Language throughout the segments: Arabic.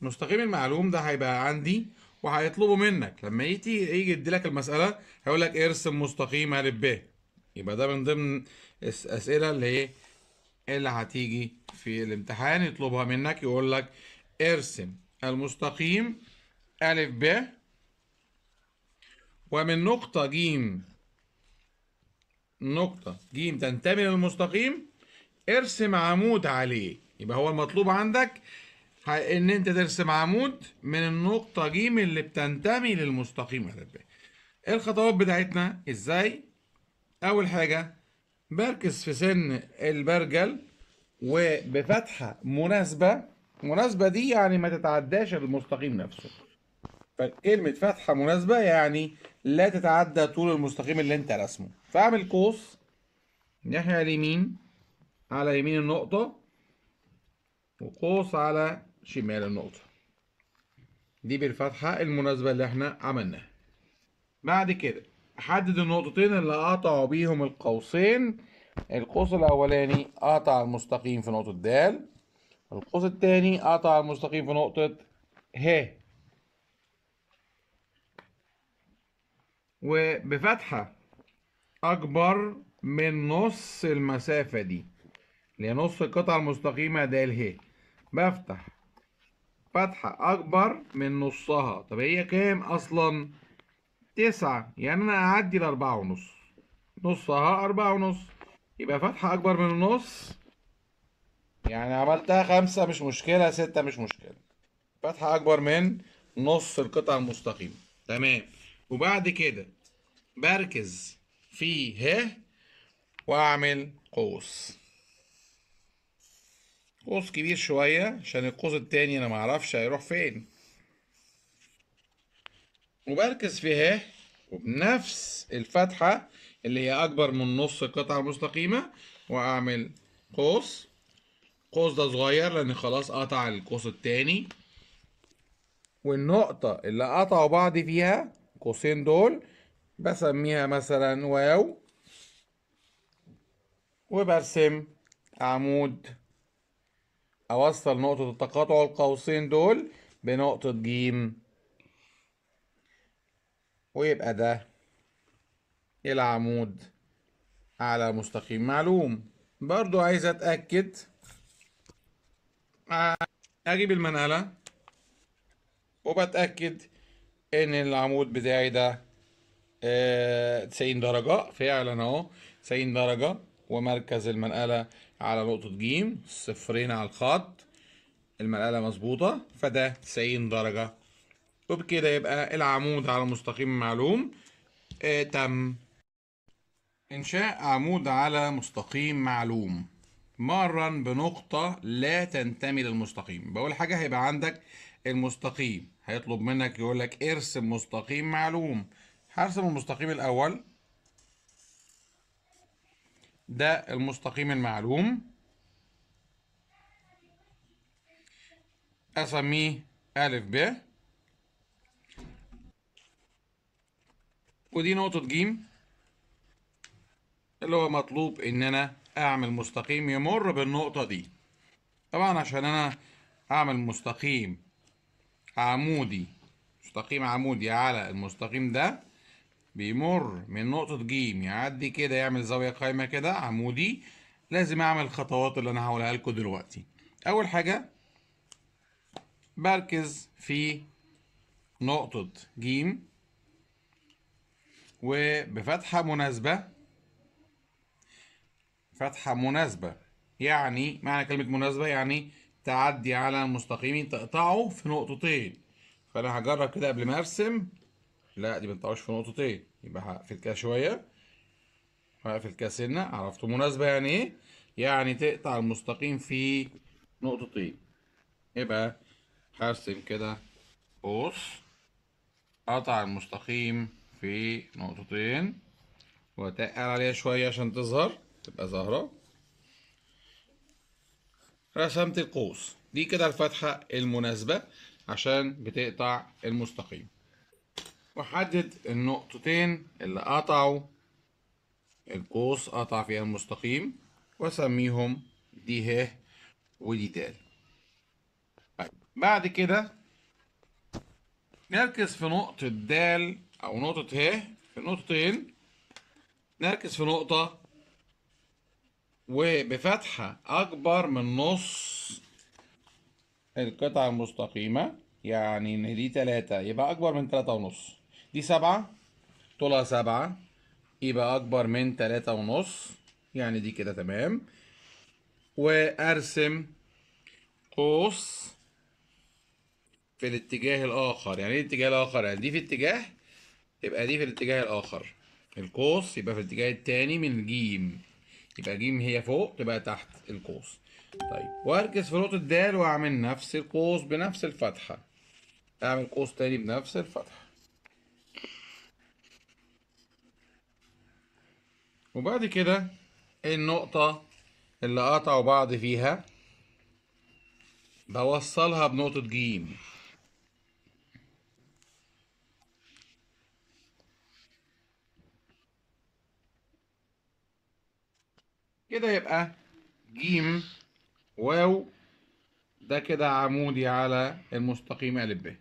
مستقيم المعلوم ده هيبقى عندي وهيطلبوا منك. لما يجي يجي يديلك المسألة هيقول لك ارسم مستقيم أ ب يبقى ده من ضمن الأسئلة اللي هي اللي هتيجي في الامتحان يطلبها منك. يقول لك ارسم المستقيم أ ب. ومن نقطة ج نقطة ج تنتمي للمستقيم ارسم عمود عليه. يبقى هو المطلوب عندك إن أنت ترسم عمود من النقطة ج اللي بتنتمي للمستقيم إيه الخطوات بتاعتنا؟ إزاي؟ أول حاجة بركز في سن البرجل وبفتحة مناسبة. مناسبة دي يعني ما تتعداش المستقيم نفسه. فكلمة فتحة مناسبة؟ يعني لا تتعدى طول المستقيم اللي أنت رسمه فاعمل قوس ناحية اليمين على يمين النقطة وقوس على شمال النقطة. دي بالفتحة المناسبة اللي إحنا عملناها. بعد كده أحدد النقطتين اللي قطعوا بيهم القوسين. القوس الأولاني قطع المستقيم في نقطة د القوس التاني قطع المستقيم في نقطة ه. وبفتحة أكبر من نص المسافة دي اللي نص القطعة المستقيمة د ه. بفتح فتحة أكبر من نصها. طب هي كام أصلا؟ تسعة. يعني أنا أعدي لأربعة ونص. نصها أربعة ونص. يبقى فتحة أكبر من النص. يعني عملتها خمسة مش مشكلة. ستة مش مشكلة. فتحة أكبر من نص القطعة المستقيمة تمام. وبعد كده بركز في ه وأعمل قوس. قوس كبير شوية عشان القوس التاني أنا معرفش هيروح فين. وبركز في وبنفس الفتحة اللي هي أكبر من نص القطعة المستقيمة وأعمل قوس. القوس ده صغير لأن خلاص قطع القوس التاني. والنقطة اللي قطعوا بعض فيها القوسين دول بسميها مثلا واو. وبرسم عمود. أوصل نقطة التقاطع القوسين دول بنقطة جيم. ويبقى ده العمود على مستقيم معلوم. برضو عايز أتأكد. أجيب المنقلة. وبتأكد إن العمود بتاعي ده تسعين درجة. فعلا أهو تسعين درجة. ومركز المنقلة على نقطة جيم صفرين على الخط المنقلة مظبوطة فده تسعين درجة. وبكده يبقى العمود على مستقيم معلوم. آه تم. إنشاء عمود على مستقيم معلوم. مرا بنقطة لا تنتمي للمستقيم. بقول حاجة هيبقى عندك المستقيم. هيطلب منك يقول لك ارسم مستقيم معلوم. هرسم المستقيم الأول. ده المستقيم المعلوم. أسميه ألف ب. ودي نقطة جيم اللي هو مطلوب إن أنا أعمل مستقيم يمر بالنقطة دي. طبعا عشان أنا أعمل مستقيم عمودي مستقيم عمودي على المستقيم ده بيمر من نقطة جيم يعدي كده يعمل زاوية قايمة كده عمودي لازم أعمل الخطوات اللي أنا هقولها لكم دلوقتي. أول حاجة بركز في نقطة جيم وبفتحة مناسبة فتحة مناسبة يعني معنى كلمة مناسبة يعني تعدي على المستقيم تقطعه في نقطتين. فأنا هجرب كده قبل ما أرسم. لا دي متقطعوش في نقطتين. يبقى هقفل كده شوية. هقفل كده سنة. عرفتوا مناسبة يعني إيه؟ يعني تقطع المستقيم في نقطتين. يبقى هرسم كده. قوس قطع المستقيم في نقطتين. واتقل عليها شوية عشان تظهر. تبقى ظاهرة. رسمت القوس. دي كده الفتحة المناسبة عشان بتقطع المستقيم. وحدد النقطتين اللي قطعوا القوس قطع فيها المستقيم وأسميهم دي ه ودي ت بعد كده نركز في نقطة د أو نقطة ه في نقطتين نركز في نقطة وبفتحة أكبر من نص القطعة المستقيمة يعني إن دي تلاتة يبقى أكبر من تلاتة ونص. دي سبعة. طولها سبعة. يبقى أكبر من تلاتة ونص. يعني دي كده تمام. وأرسم قوس في الاتجاه الآخر. يعني إيه الاتجاه الآخر؟ يعني دي في اتجاه يبقى دي في الاتجاه الآخر. القوس يبقى في الاتجاه التاني من الجيم. يبقى جيم هي فوق تبقى تحت القوس. طيب وأركز في نقطة د وأعمل نفس القوس بنفس الفتحة. أعمل قوس تاني بنفس الفتحة. وبعد كده النقطة اللي قطعوا بعض فيها؟ بوصلها بنقطة جيم. كده يبقى جيم. واو. ده كده عمودي على المستقيم أ ب.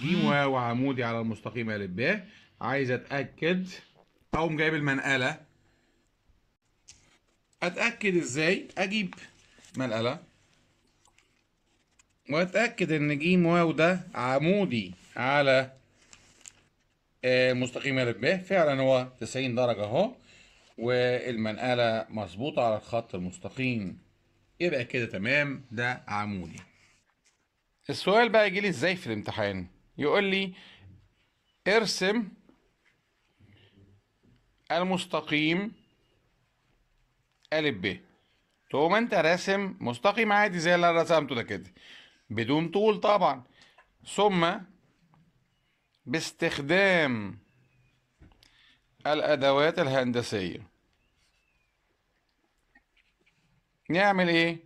جيم واو عمودي على المستقيم أ ب. عايز أتأكد. أقوم جايب المنقلة. أتأكد إزاي؟ أجيب منقلة وأتأكد إن جيم واو ده عمودي على آه، مستقيم أ ب فعلا هو 90 درجة أهو. والمنقلة مظبوطة على الخط المستقيم. يبقى كده تمام. ده عمودي. السؤال بقى يجي لي إزاي في الامتحان؟ يقول لي ارسم المستقيم أ ب. تقوم أنت راسم مستقيم عادي زي اللي أنا رسمته ده كده. بدون طول طبعا. ثم باستخدام الأدوات الهندسية. نعمل إيه؟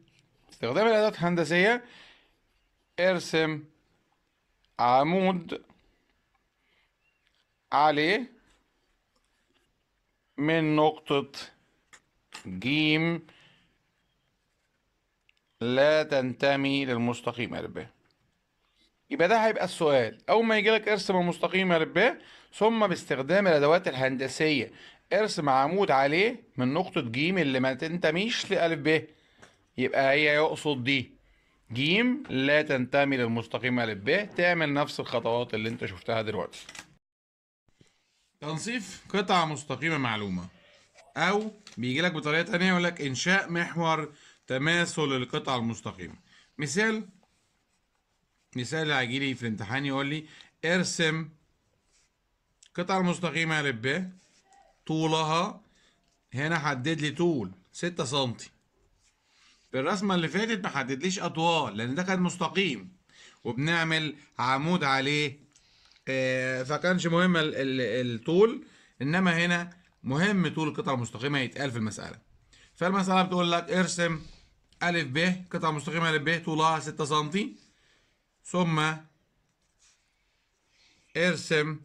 استخدام الأدوات الهندسية ارسم عمود عليه من نقطة جيم لا تنتمي للمستقيم أ ب يبقى ده هيبقى السؤال. أول ما يجيلك ارسم المستقيم أ ب ثم باستخدام الأدوات الهندسية ارسم عمود عليه من نقطة جيم اللي ما تنتميش لألف ب. يبقى هي يقصد دي. جيم لا تنتمي للمستقيم أ ب. تعمل نفس الخطوات اللي أنت شفتها دلوقتي. تنصيف قطعة مستقيمة معلومة. أو بيجي لك بطريقة تانية يقول لك إنشاء محور تماثل للقطعة المستقيمة. مثال مثال هيجي لي في الامتحان يقول لي ارسم قطعة المستقيمة أ ب طولها هنا حدد لي طول 6 سنتي. في الرسمة اللي فاتت ما حددليش أطوال لأن ده كان مستقيم وبنعمل عمود عليه آه، فكانش مهم ال- ال- الطول إنما هنا مهم طول القطعة المستقيمة يتقال في المسألة. فالمسألة بتقول لك ارسم أ ب قطعة مستقيمة أ ب طولها 6 سنتي. ثم ارسم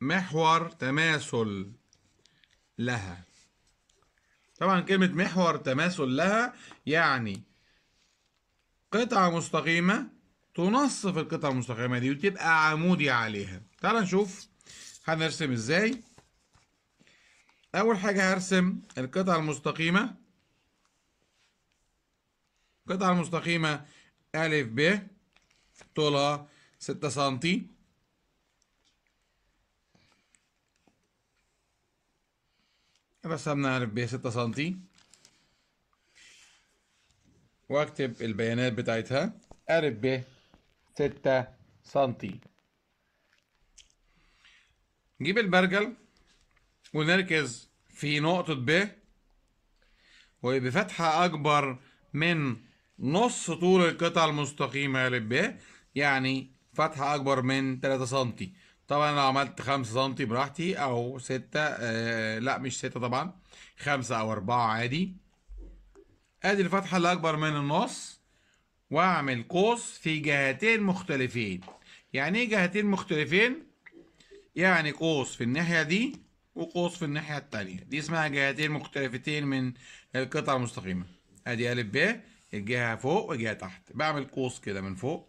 محور تماثل لها. طبعا كلمة محور تماثل لها يعني قطعة مستقيمة تنصف القطعة المستقيمة دي وتبقى عمودي عليها. تعال نشوف هنرسم إزاي. أول حاجة هرسم القطعة المستقيمة. القطعة المستقيمة أ ب طولها ستة سنتي. رسمنا أ ب ستة سنتي. وأكتب البيانات بتاعتها. أ ب ستة سنتي. نجيب البرجل. ونركز في نقطة ب وبفتحة أكبر من نص طول القطعة المستقيمة أ ب يعني فتحة أكبر من 3 سنتي. طبعا لو عملت 5 سنتي براحتي أو 6 آه لا مش 6 طبعا 5 أو 4 عادي. أدي الفتحة اللي أكبر من النص وأعمل قوس في جهتين مختلفين. يعني إيه جهتين مختلفين؟ يعني قوس في الناحية دي وقوس في الناحية التانية. دي اسمها جهتين مختلفتين من القطعة المستقيمة. ادي أ ب الجهة فوق والجهة تحت. بعمل قوس كده من فوق.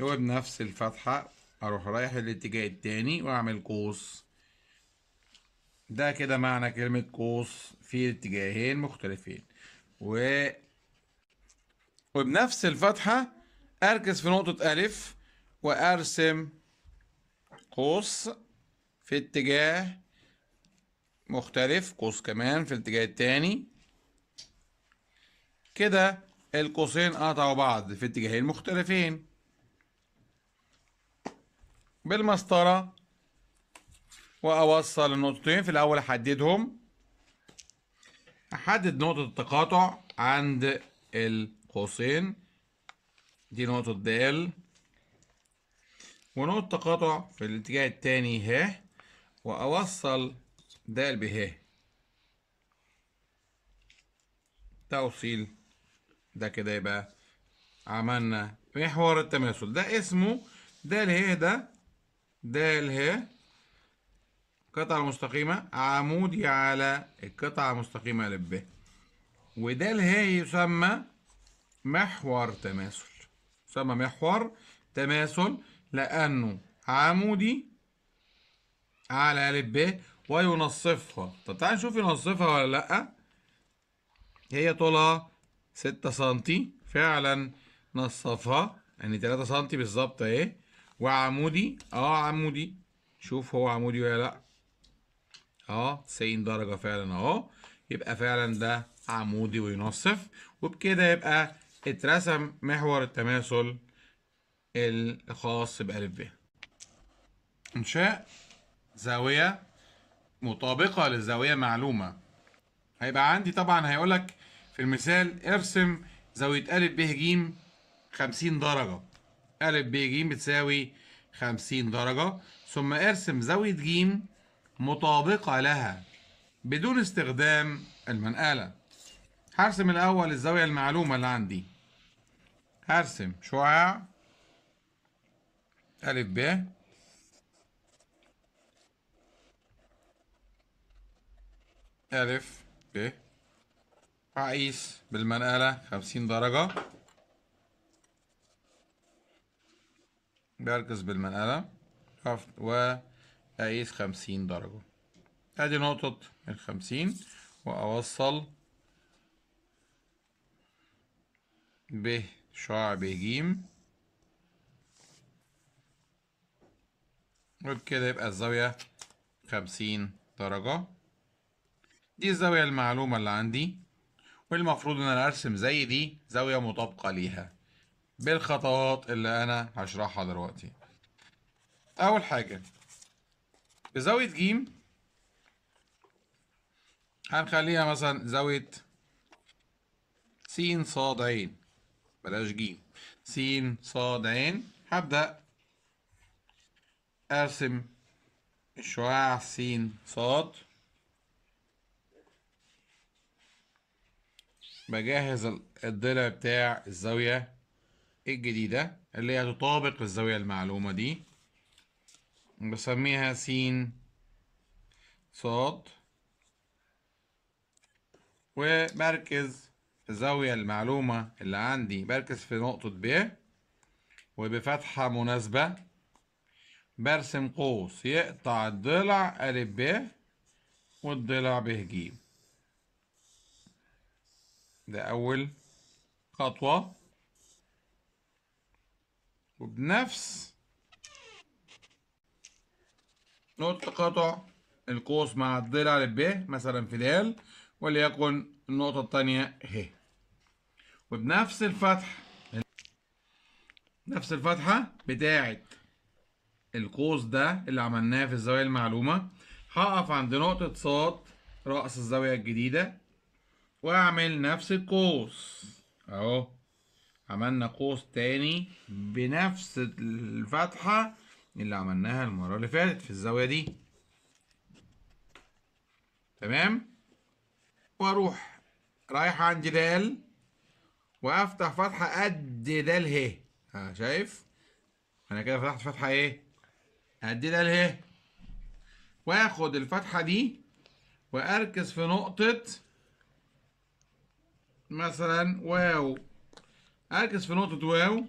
وبنفس الفتحة. أروح رايح الاتجاه التاني وأعمل قوس. ده كده معنى كلمة قوس في اتجاهين مختلفين. و وبنفس الفتحة أركز في نقطة ألف وأرسم قوس في اتجاه مختلف قوس كمان في الاتجاه التاني. كده القوسين قطعوا بعض في اتجاهين مختلفين. بالمسطرة وأوصل النقطتين في الأول أحددهم. أحدد نقطة التقاطع عند القوسين. دي نقطة د ونقطة تقاطع في الاتجاه التاني ه. وأوصل د به. توصيل. ده كده يبقى عملنا محور التماثل. ده اسمه د ه ده د ه. قطعة مستقيمة عمودي على القطعة المستقيمة ل ب وده ه يسمى محور تماثل. يسمى محور تماثل لأنه عمودي على أ ب وينصفها. طب تعال نشوف ينصفها ولا لأ. هي طولها ستة سنتي. فعلا نصفها. يعني تلاتة سنتي بالظبط أهي. وعمودي. آه عمودي. شوف هو عمودي ولا لأ. آه 90 درجة فعلا أهو. يبقى فعلا ده عمودي وينصف. وبكده يبقى اترسم محور التماثل الخاص بألف ب. إنشاء زاوية مطابقة للزاوية معلومة. هيبقى عندي طبعا هيقولك في المثال ارسم زاوية أ ب ج 50 درجة. أ ب ج بتساوي 50 درجة. ثم ارسم زاوية ج مطابقة لها بدون استخدام المنقلة. هرسم الأول الزاوية المعلومة اللي عندي. هرسم شعاع أ ب أ ب. هقيس بالمنقلة خمسين درجة. بركز بالمنقلة. وأقيس خمسين درجة. أدي نقطة الخمسين وأوصل ب شعاع ب ج وبكده يبقى الزاوية خمسين درجة. دي الزاوية المعلومة اللي عندي والمفروض إن أنا أرسم زي دي زاوية مطابقة ليها. بالخطوات اللي أنا هشرحها دلوقتي. أول حاجة بزاوية ج هنخليها مثلا زاوية س ص ع بلاش ج س ص ع هبدأ أرسم الشعاع س ص بجهز الضلع بتاع الزاوية الجديدة اللي هي تطابق الزاوية المعلومة دي. بسميها س صاد. وبركز الزاوية المعلومة اللي عندي بركز في نقطة ب وبفتحة مناسبة. برسم قوس يقطع الضلع أ ب والضلع ب ج ده أول خطوة. وبنفس نقطة تقاطع القوس مع الضلع ب مثلا في د وليكن النقطة التانية ه وبنفس الفتح نفس الفتحة بتاعة القوس ده اللي عملناه في الزاوية المعلومة. هقف عند نقطة صاد رأس الزاوية الجديدة. واعمل نفس القوس. اهو عملنا قوس تاني بنفس الفتحة اللي عملناها المرة اللي فاتت في الزاوية دي. تمام؟ وأروح رايح عند د وافتح فتحة قد د ه. ها شايف؟ أنا كده فتحت فتحة إيه؟ قد د ه. واخد الفتحة دي واركز في نقطة مثلا واو. أركز في نقطة واو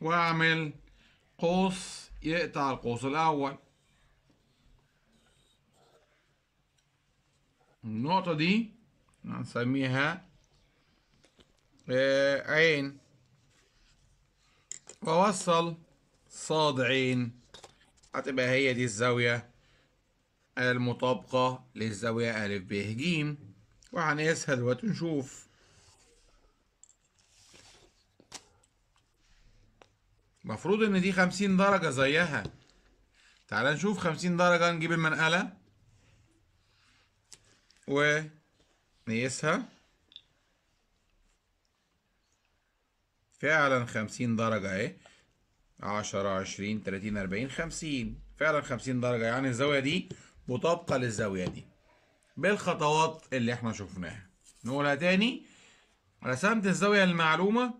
وأعمل قوس يقطع القوس الأول. النقطة دي هنسميها آه، عين. وأوصل صاد عين هتبقى هي دي الزاوية المطابقة للزاوية ألف ب ج. وهنقيسها دلوقتي ونشوف. المفروض إن دي خمسين درجة زيها. تعال نشوف خمسين درجة نجيب المنقلة. ونقيسها فعلا خمسين درجة أهي. عشرة عشرين تلاتين أربعين خمسين. فعلا خمسين درجة. يعني الزاوية دي مطابقة للزاوية دي. بالخطوات اللي إحنا شفناها. نقولها تاني. رسمت الزاوية المعلومة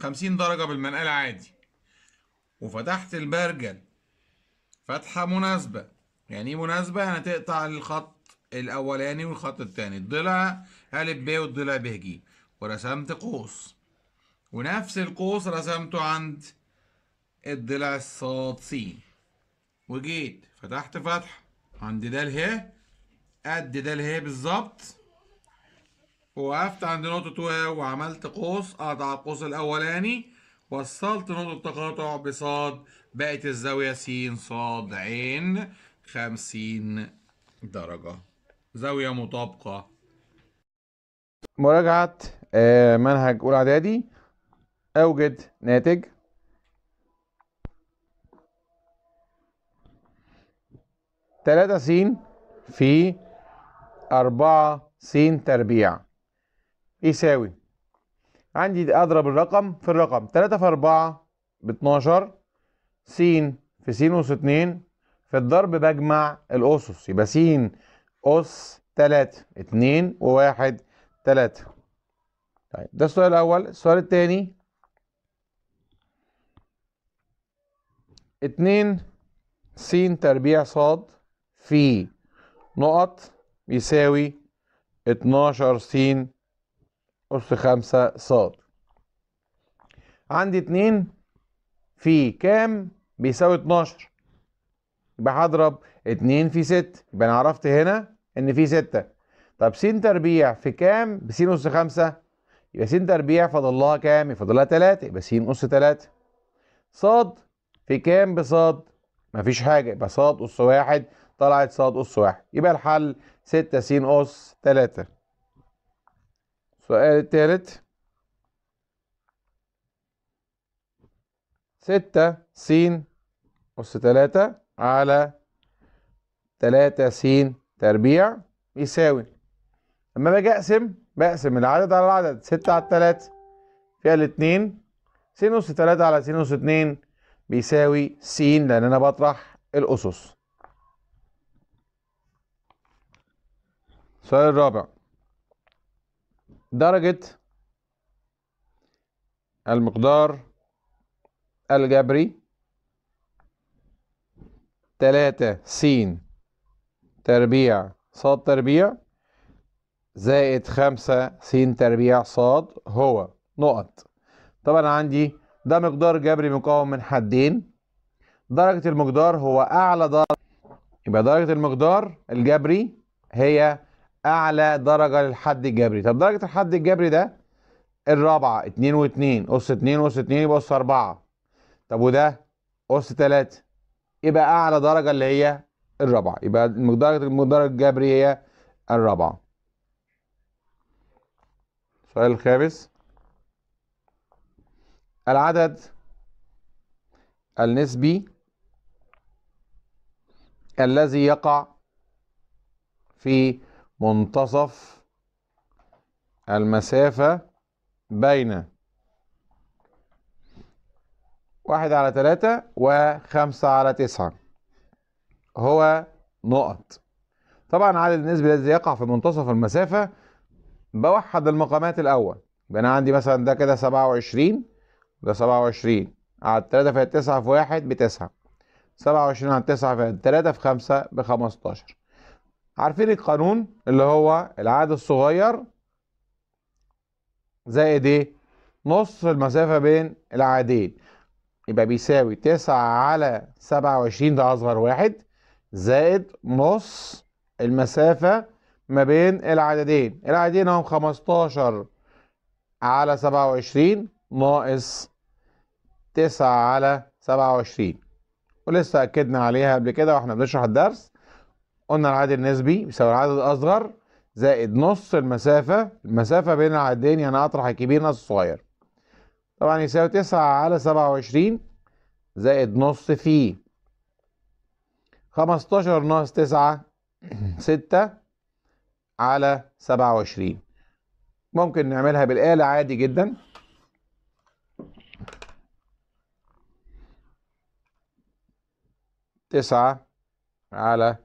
خمسين درجة بالمنقلة عادي. وفتحت البرجل. فتحة مناسبة. يعني إيه مناسبة؟ يعني تقطع الخط الأولاني والخط التاني. الضلع أ ب والضلع ب ج ورسمت قوس. ونفس القوس رسمته عند الضلع الصاد س وجيت. فتحت فتحة. عند ده اله قد ده اله بالظبط. ووقفت عند نقطة واو وعملت قوس. قطع القوس الأولاني. وصلت نقطة تقاطع بصاد. بقت الزاوية س صاد عين خمسين درجة. زاوية مطابقة. مراجعة آه، منهج أولى إعدادي. أوجد ناتج. تلاتة س في أربعة س تربيع. يساوي. عندي أضرب الرقم في الرقم. تلاتة في أربعة باتناشر س في س أس اتنين في الضرب بجمع الأسس. يبقى س أس تلاتة اتنين وواحد تلاتة. طيب ده السؤال الأول. السؤال التاني. اتنين س تربيع صاد في نقط يساوي اتناشر س أس خمسة صاد. عندي اتنين في كام؟ بيساوي اتناشر. يبقى هضرب اتنين في ست يبقى أنا عرفت هنا إن في ستة. طب س تربيع في كام؟ بس أس خمسة. يبقى س تربيع فاضل لها كام؟ يفضل لها تلاتة يبقى س أس تلاتة. صاد في كام؟ بصاد. مفيش حاجة يبقى صاد أس واحد طلعت صاد أس واحد. يبقى الحل ستة س أس تلاتة. السؤال التالت ستة س أس تلاتة على تلاتة س تربيع يساوي. لما باجي أقسم بقسم العدد على العدد. ستة على التلاتة فيها الاتنين. س أس تلاتة على س أس اتنين بيساوي س لأن أنا بطرح الأسس. السؤال الرابع. درجة المقدار الجبري تلاتة س تربيع صاد تربيع زائد خمسة س تربيع صاد هو نقط. طبعا عندي ده مقدار جبري مكون من حدين. درجة المقدار هو أعلى درجة. يبقى درجة المقدار الجبري هي أعلى درجة للحد الجبري. طب درجة الحد الجبري ده الرابعة اتنين واتنين أس اتنين أس اتنين يبقى أس أربعة. طب وده؟ أس تلاتة. يبقى أعلى درجة اللي هي الرابعة. يبقى درجة المقدار الجبري هي الرابعة. السؤال الخامس العدد النسبي الذي يقع في منتصف المسافة بين واحد على تلاتة وخمسة على تسعة. هو نقط. طبعا عدد النسبي الذي يقع في منتصف المسافة بوحد المقامات الأول. يبقى أنا عندي مثلا ده كده سبعة وعشرين ده سبعة وعشرين. على التلاتة في التسعة في واحد بتسعة. سبعة وعشرين على التسعة في التلاتة في خمسة بخمستاشر. عارفين القانون اللي هو العدد الصغير زائد إيه؟ نص المسافة بين العادين يبقى بيساوي تسعة على سبعة وعشرين ده أصغر واحد زائد نص المسافة ما بين العددين. العددين هم خمستاشر على سبعة وعشرين ناقص تسعة على سبعة وعشرين. ولسه أكدنا عليها قبل كده وإحنا بنشرح الدرس. قلنا العدد النسبي بيساوي العدد الأصغر زائد نص المسافة المسافة بين العددين يعني أطرح الكبير ناقص الصغير. طبعا يساوي تسعة على سبعة وعشرين زائد نص فيه خمستاشر ناقص تسعة ستة على سبعة وعشرين. ممكن نعملها بالآلة عادي جدا. تسعة على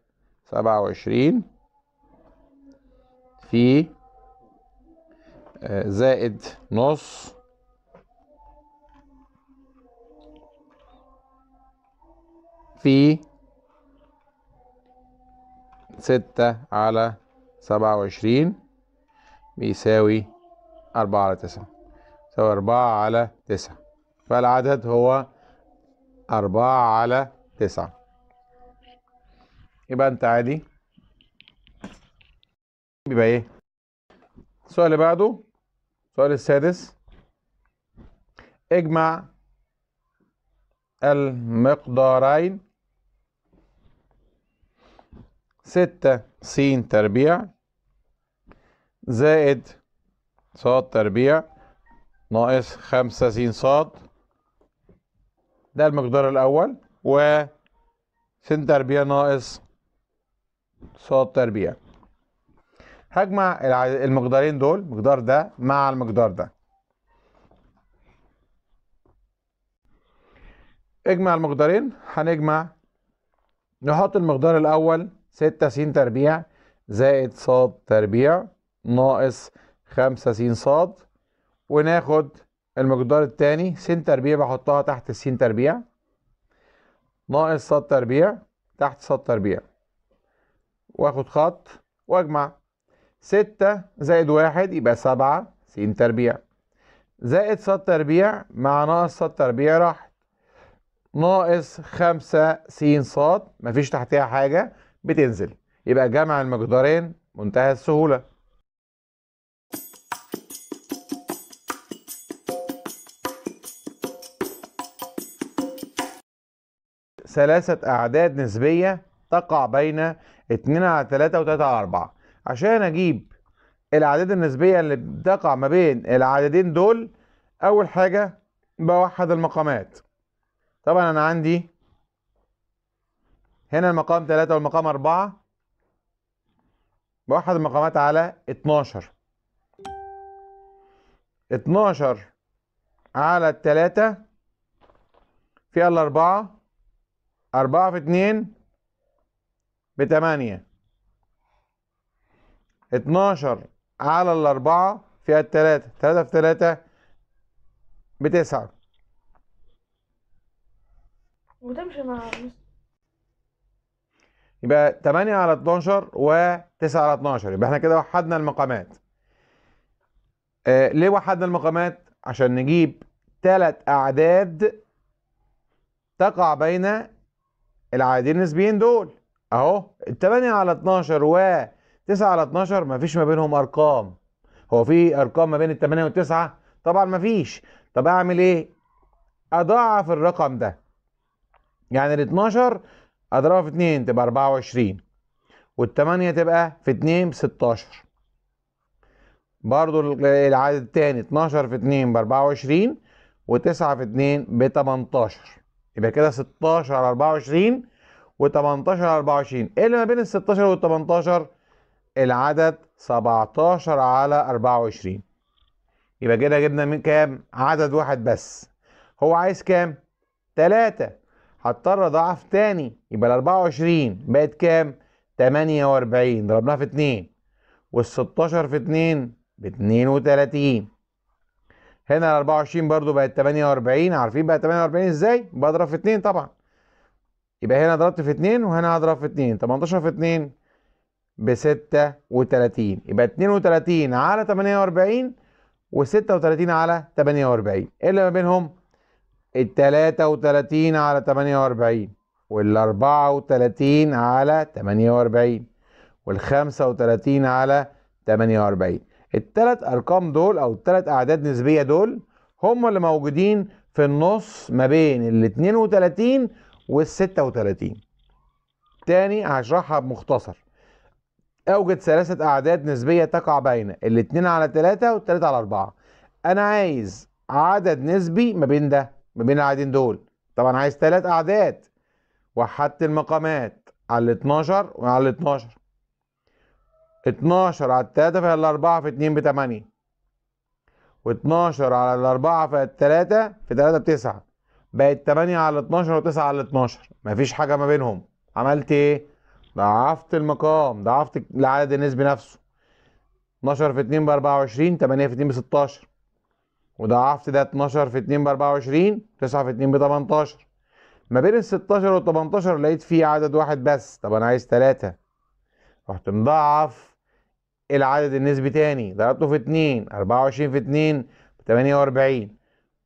سبعة وعشرين في آه، زائد نص في ستة على سبعة وعشرين بيساوي أربعة على تسعة. يساوي أربعة على تسعة. فالعدد هو أربعة على تسعة. يبقى أنت عادي. يبقى إيه؟ السؤال اللي بعده السؤال السادس. اجمع المقدارين. ستة س تربيع. زائد صاد تربيع. ناقص خمسة س صاد. ده المقدار الأول. و س تربيع ناقص صاد تربيع هجمع المقدارين دول المقدار ده مع المقدار ده. اجمع المقدارين هنجمع نحط المقدار الأول ستة س تربيع زائد صاد تربيع ناقص خمسة س صاد وناخد المقدار التاني س تربيع بحطها تحت س تربيع. ناقص صاد تربيع تحت صاد تربيع. واخد خط واجمع. ستة زائد واحد يبقى سبعة س تربيع. زائد صاد تربيع مع ناقص صاد تربيع راحت. ناقص خمسة س صاد مفيش تحتها حاجة بتنزل. يبقى جمع المقدارين منتهى السهولة. ثلاثة أعداد نسبية تقع بين اتنين على تلاتة وتلاتة على أربعة. عشان أجيب الأعداد النسبية اللي بتقع ما بين العددين دول أول حاجة بوحد المقامات. طبعا أنا عندي هنا المقام تلاتة والمقام أربعة. بوحد المقامات على اتناشر. اتناشر على التلاتة فيها الأربعة. أربعة في اتنين بتمانية. اتناشر على الأربعة فيها التلاتة. تلاتة في تلاتة بتسعة. وتمشي مع يبقى 8 على 12 و9 على 12 يبقى إحنا كده وحدنا المقامات. آه ليه وحدنا المقامات؟ عشان نجيب ثلاث أعداد تقع بين العددين النسبيين دول. اهو ال 8 على 12 و9 على 12 مفيش ما بينهم أرقام. هو في أرقام ما بين ال 8 وال9 طبعا مفيش. طب أعمل إيه؟ اضاعف الرقم ده. يعني ال 12 أضربها في 2 تبقى 24 والتمانية تبقى في 2 ب 16 برضو ال- العدد التاني 12 في 2 ب 24 و9 في 2 ب 18 يبقى كده 16 على 24 و18 على 24 إيه اللي ما بين ال 16 وال 18 العدد 17 على 24 يبقى كده جبنا من كام؟ عدد واحد بس. هو عايز كام؟ 3 هضطر اضاعف تاني. يبقى ال 24 بقت كام؟ 48 ضربناها في 2 وال 16 في 2 ب 32 هنا ال 24 برضو بقت 48 عارفين بقت 48 إزاي؟ بضرب في 2 طبعا. يبقى هنا ضربت في 2 وهنا هضرب في 2 18 في 2 ب 36 يبقى 32 على 48 و36 على 48 إيه اللي ما بينهم؟ ال 33 على 48 وال 34 على 48 وال 35 على 48 الثلاث أرقام دول أو الثلاث أعداد نسبية دول هم اللي موجودين في النص ما بين ال 32 وال 36 تاني هشرحها بمختصر. أوجد ثلاثة أعداد نسبية تقع بين الاتنين على تلاتة والتلاتة على أربعة. أنا عايز عدد نسبي ما بين ده ما بين العددين دول. طبعا عايز تلات أعداد. وحدت المقامات على ال 12 وعلى ال 12 12 على التلاتة فهي الأربعة في اتنين بتمانية. و12 على الأربعة في التلاتة في تلاتة بتسعة. بقت تمانية على اتناشر وتسعة على اتناشر. مفيش حاجة ما بينهم. عملت إيه؟ ضعفت المقام ضعفت العدد النسبي نفسه. 12 في 2 ب 24 8 في 2 ب 16 وضعفت ده 12 في 2 ب 24 9 في 2 ب 18 ما بين ال 16 وال 18 لقيت فيه عدد واحد بس. طب أنا عايز 3 رحت مضاعف العدد النسبي تاني. ضربته في 2 24 في 2 ب 48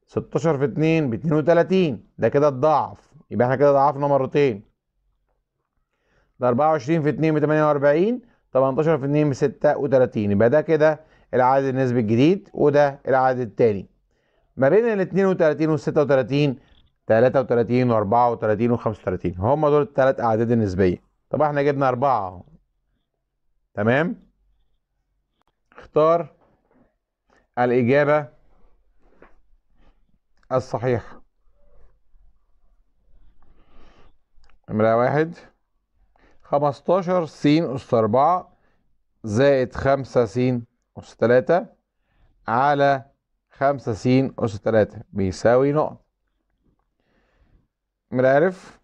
16 في 2 ب 32 ده كده اتضاعف يبقى إحنا كده ضعفنا مرتين. ده 24 في 2 ب 48 18 في 2 ب 36 يبقى ده كده العدد النسبي الجديد وده العدد التاني. ما بين ال 32 وال 36 33 و 34 و 35 هم دول الثلاث أعداد النسبية. طب إحنا جبنا أربعة تمام؟ اختار الإجابة الصحيحه نمرة واحد. خمستاشر س أس أربعة زائد خمسة س أس تلاتة على خمسة س أس تلاتة. بيساوي نقط. نمرة ألف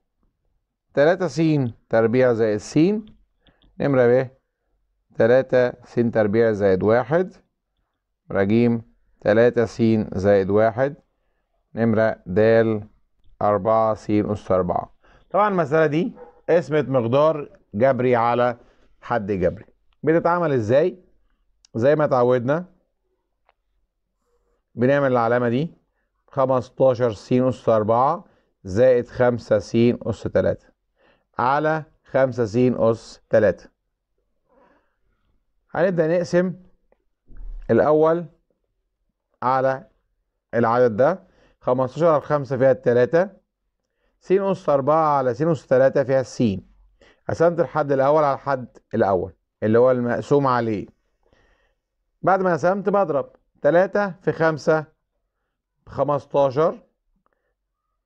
تلاتة س تربيع زائد س نمرة ب. تلاتة س تربيع زائد واحد. نمرة ج. تلاتة س زائد واحد. نمرة د أربعة س أس أربعة. طبعا المسألة دي قسمة مقدار جبري على حد جبري. بتتعمل إزاي؟ زي ما اتعودنا بنعمل العلامة دي. 15 س أس 4 زائد 5 س أس 3 على 5 س أس 3 هنبدأ نقسم الأول على العدد ده. 15 على 5 فيها التلاتة س أس 4 على س أس 3 فيها السين. قسمت الحد الأول على الحد الأول اللي هو المقسوم عليه. بعد ما قسمت بضرب 3 في 5 ب 15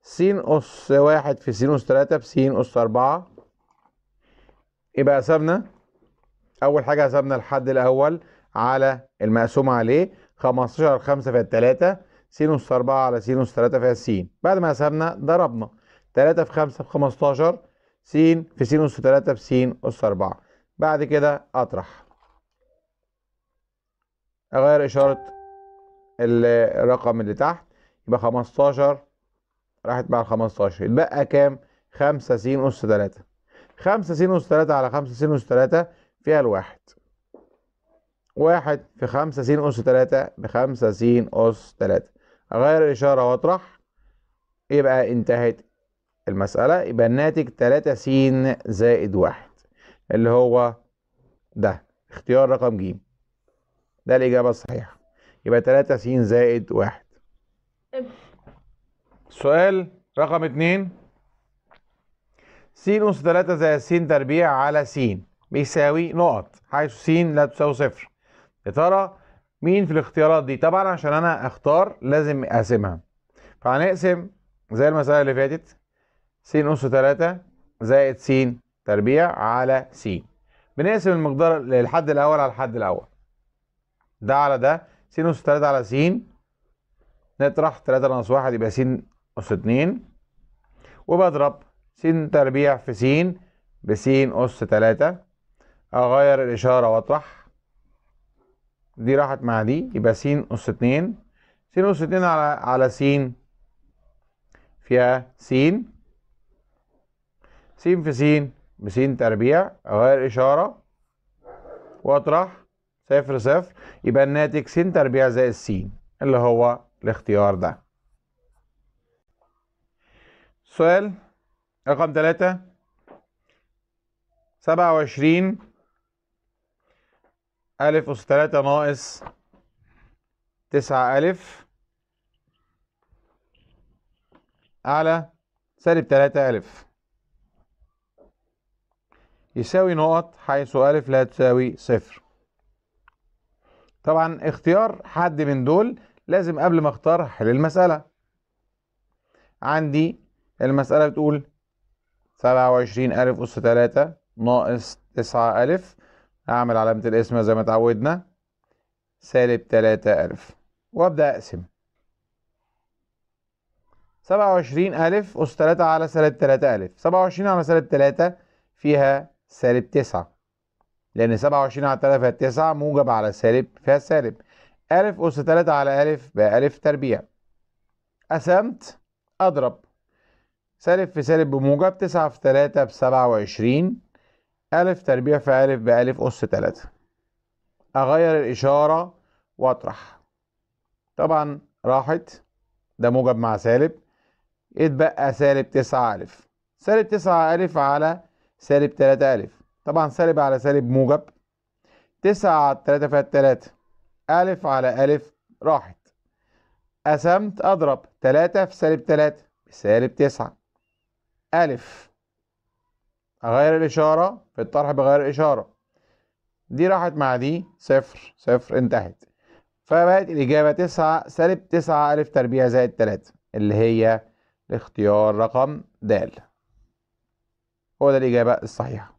س أس 1 في س أس 3 بس أس 4 يبقى قسمنا. أول حاجة قسمنا الحد الأول على المقسوم عليه 15 على 5 فيها 3 س أس 4 على س أس 3 فيها س بعد ما قسمنا ضربنا 3 في 5 ب 15 س في س أس 3 بس أس 4 بعد كده أطرح. أغير إشارة الرقم اللي تحت. يبقى 15 راحت مع ال 15 يتبقى كام؟ 5 س أس 3 5 س أس 3 على 5 س أس 3 فيها الواحد. واحد في 5 س أس 3 ب 5 س أس 3 أغير الإشارة وأطرح. يبقى انتهت المسألة. يبقى الناتج 3 س زائد واحد اللي هو ده. اختيار رقم ج ده الإجابة الصحيحة. يبقى 3 س زائد واحد. سؤال رقم اتنين. س أس 3 زائد س تربيع على س بيساوي نقط. حيث س لا تساوي صفر. يا ترى مين في الاختيارات دي؟ طبعا عشان أنا أختار لازم أقسمها. فهنقسم زي المسألة اللي فاتت. س أس 3 زائد س تربيع على س بنقسم المقدار للحد الأول على الحد الأول. ده على ده. س أس 3 على س نطرح 3 ناقص 1 يبقى س أس 2 وبضرب س تربيع في س بس أس 3 أغير الإشارة وأطرح. دي راحت مع دي يبقى س أس 2 س أس 2 على على س فيها س س في س بس تربيع اغير إشارة. واطرح صفر صفر. يبقى الناتج س تربيع زائد س اللي هو الاختيار ده. سؤال رقم ثلاثة سبعة وعشرين ألف أس تلاتة ناقص تسعة ألف. على سالب تلاتة ألف. يساوي نقط حيث ألف لا تساوي صفر. طبعا اختيار حد من دول لازم قبل ما اختار احل المسألة. عندي المسألة بتقول سبعة وعشرين ألف أس تلاتة ناقص تسعة ألف. هعمل علامة القسمة زي ما اتعودنا. سالب تلاتة ألف. وأبدأ أقسم. سبعة وعشرين ألف أس تلاتة على سالب تلاتة ألف. سبعة وعشرين على سالب تلاتة فيها سالب تسعة. لأن سبعة وعشرين على تلاتة فيها تسعة موجب على سالب فيها سالب. ألف أس تلاتة على ألف بقى ألف تربيع. قسمت أضرب. سالب في سالب بموجب تسعة في تلاتة بسبعة وعشرين. ألف تربيع في ألف بألف أس تلاتة. أغير الإشارة وأطرح. طبعا راحت. ده موجب مع سالب. اتبقى سالب تسعة ألف. سالب تسعة ألف على سالب تلاتة ألف. طبعا سالب على سالب موجب. تسعة على تلاتة فيها التلاتة ألف على ألف راحت. قسمت أضرب تلاتة في سالب تلاتة. بسالب تسعة. ألف. أغير الإشارة في الطرح بغير الإشارة دي راحت مع دي صفر صفر انتهت. فبقت الإجابة تسعة سالب تسعة ألف تربيع زائد تلاتة اللي هي الاختيار رقم د هو ده الإجابة الصحيحة.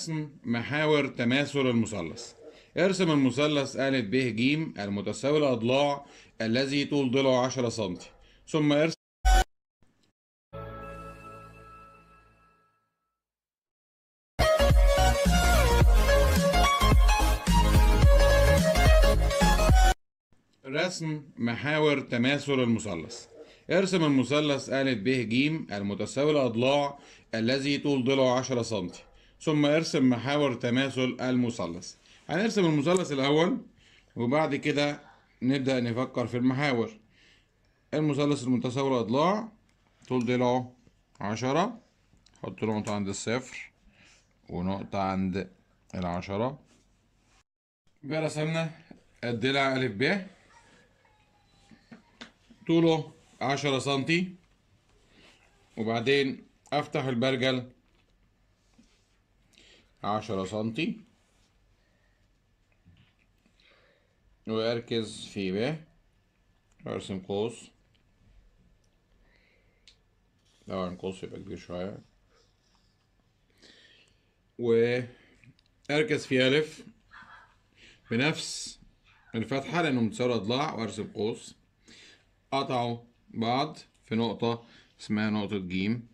رسم محاور تماثل المثلث. ارسم المثلث أ ب ج المتساوي الأضلاع الذي طول ضلعه 10 سم ثم ارسم رسم محاور تماثل المثلث. ارسم المثلث أ ب ج المتساوي الأضلاع الذي طول ضلعه 10 سم ثم ارسم محاور تماثل المثلث. هنرسم المثلث الأول وبعد كده نبدأ نفكر في المحاور. المثلث المتساوي الأضلاع طول ضلعه عشرة حط نقطة عند الصفر ونقطة عند العشرة. يبقى رسمنا الضلع أ ب؟ طوله عشرة سنتي. وبعدين أفتح البرجل عشرة سنتي. وأركز في ب. أرسم قوس. طبعا قوس يبقى كبير شوية. وأركز في ألف. بنفس الفتحة لأنه متساوي أضلاع وأرسم قوس. قطعوا بعض في نقطة اسمها نقطة جيم.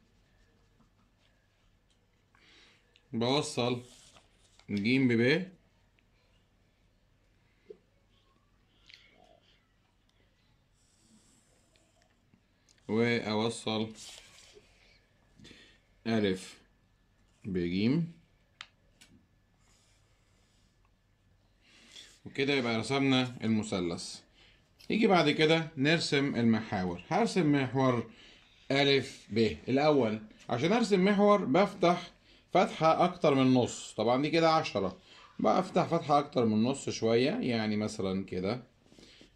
بوصل. جيم بب وأوصل. ألف. بجيم. وكده يبقى رسمنا المثلث. يجي بعد كده نرسم المحاور. هرسم محور ألف ب. الأول. عشان أرسم محور بفتح فتحة أكتر من نص. طبعا دي كده عشرة. بفتح فتحة أكتر من نص شوية يعني مثلا كده.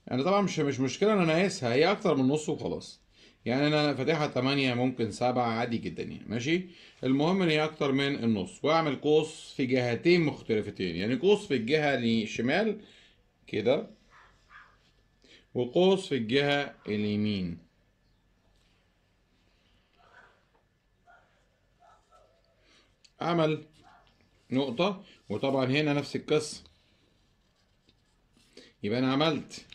يعني طبعا مش مش مشكلة إن أنا أقيسها هي أكتر من نص وخلاص. يعني أنا فاتحها تمانية ممكن سبعة عادي جدا يعني. ماشي؟ المهم إن هي أكتر من النص. وأعمل قوس في جهتين مختلفتين. يعني قوس في الجهة الشمال كده وقوس في الجهة اليمين. عمل نقطة وطبعا هنا نفس القصة. يبقى أنا عملت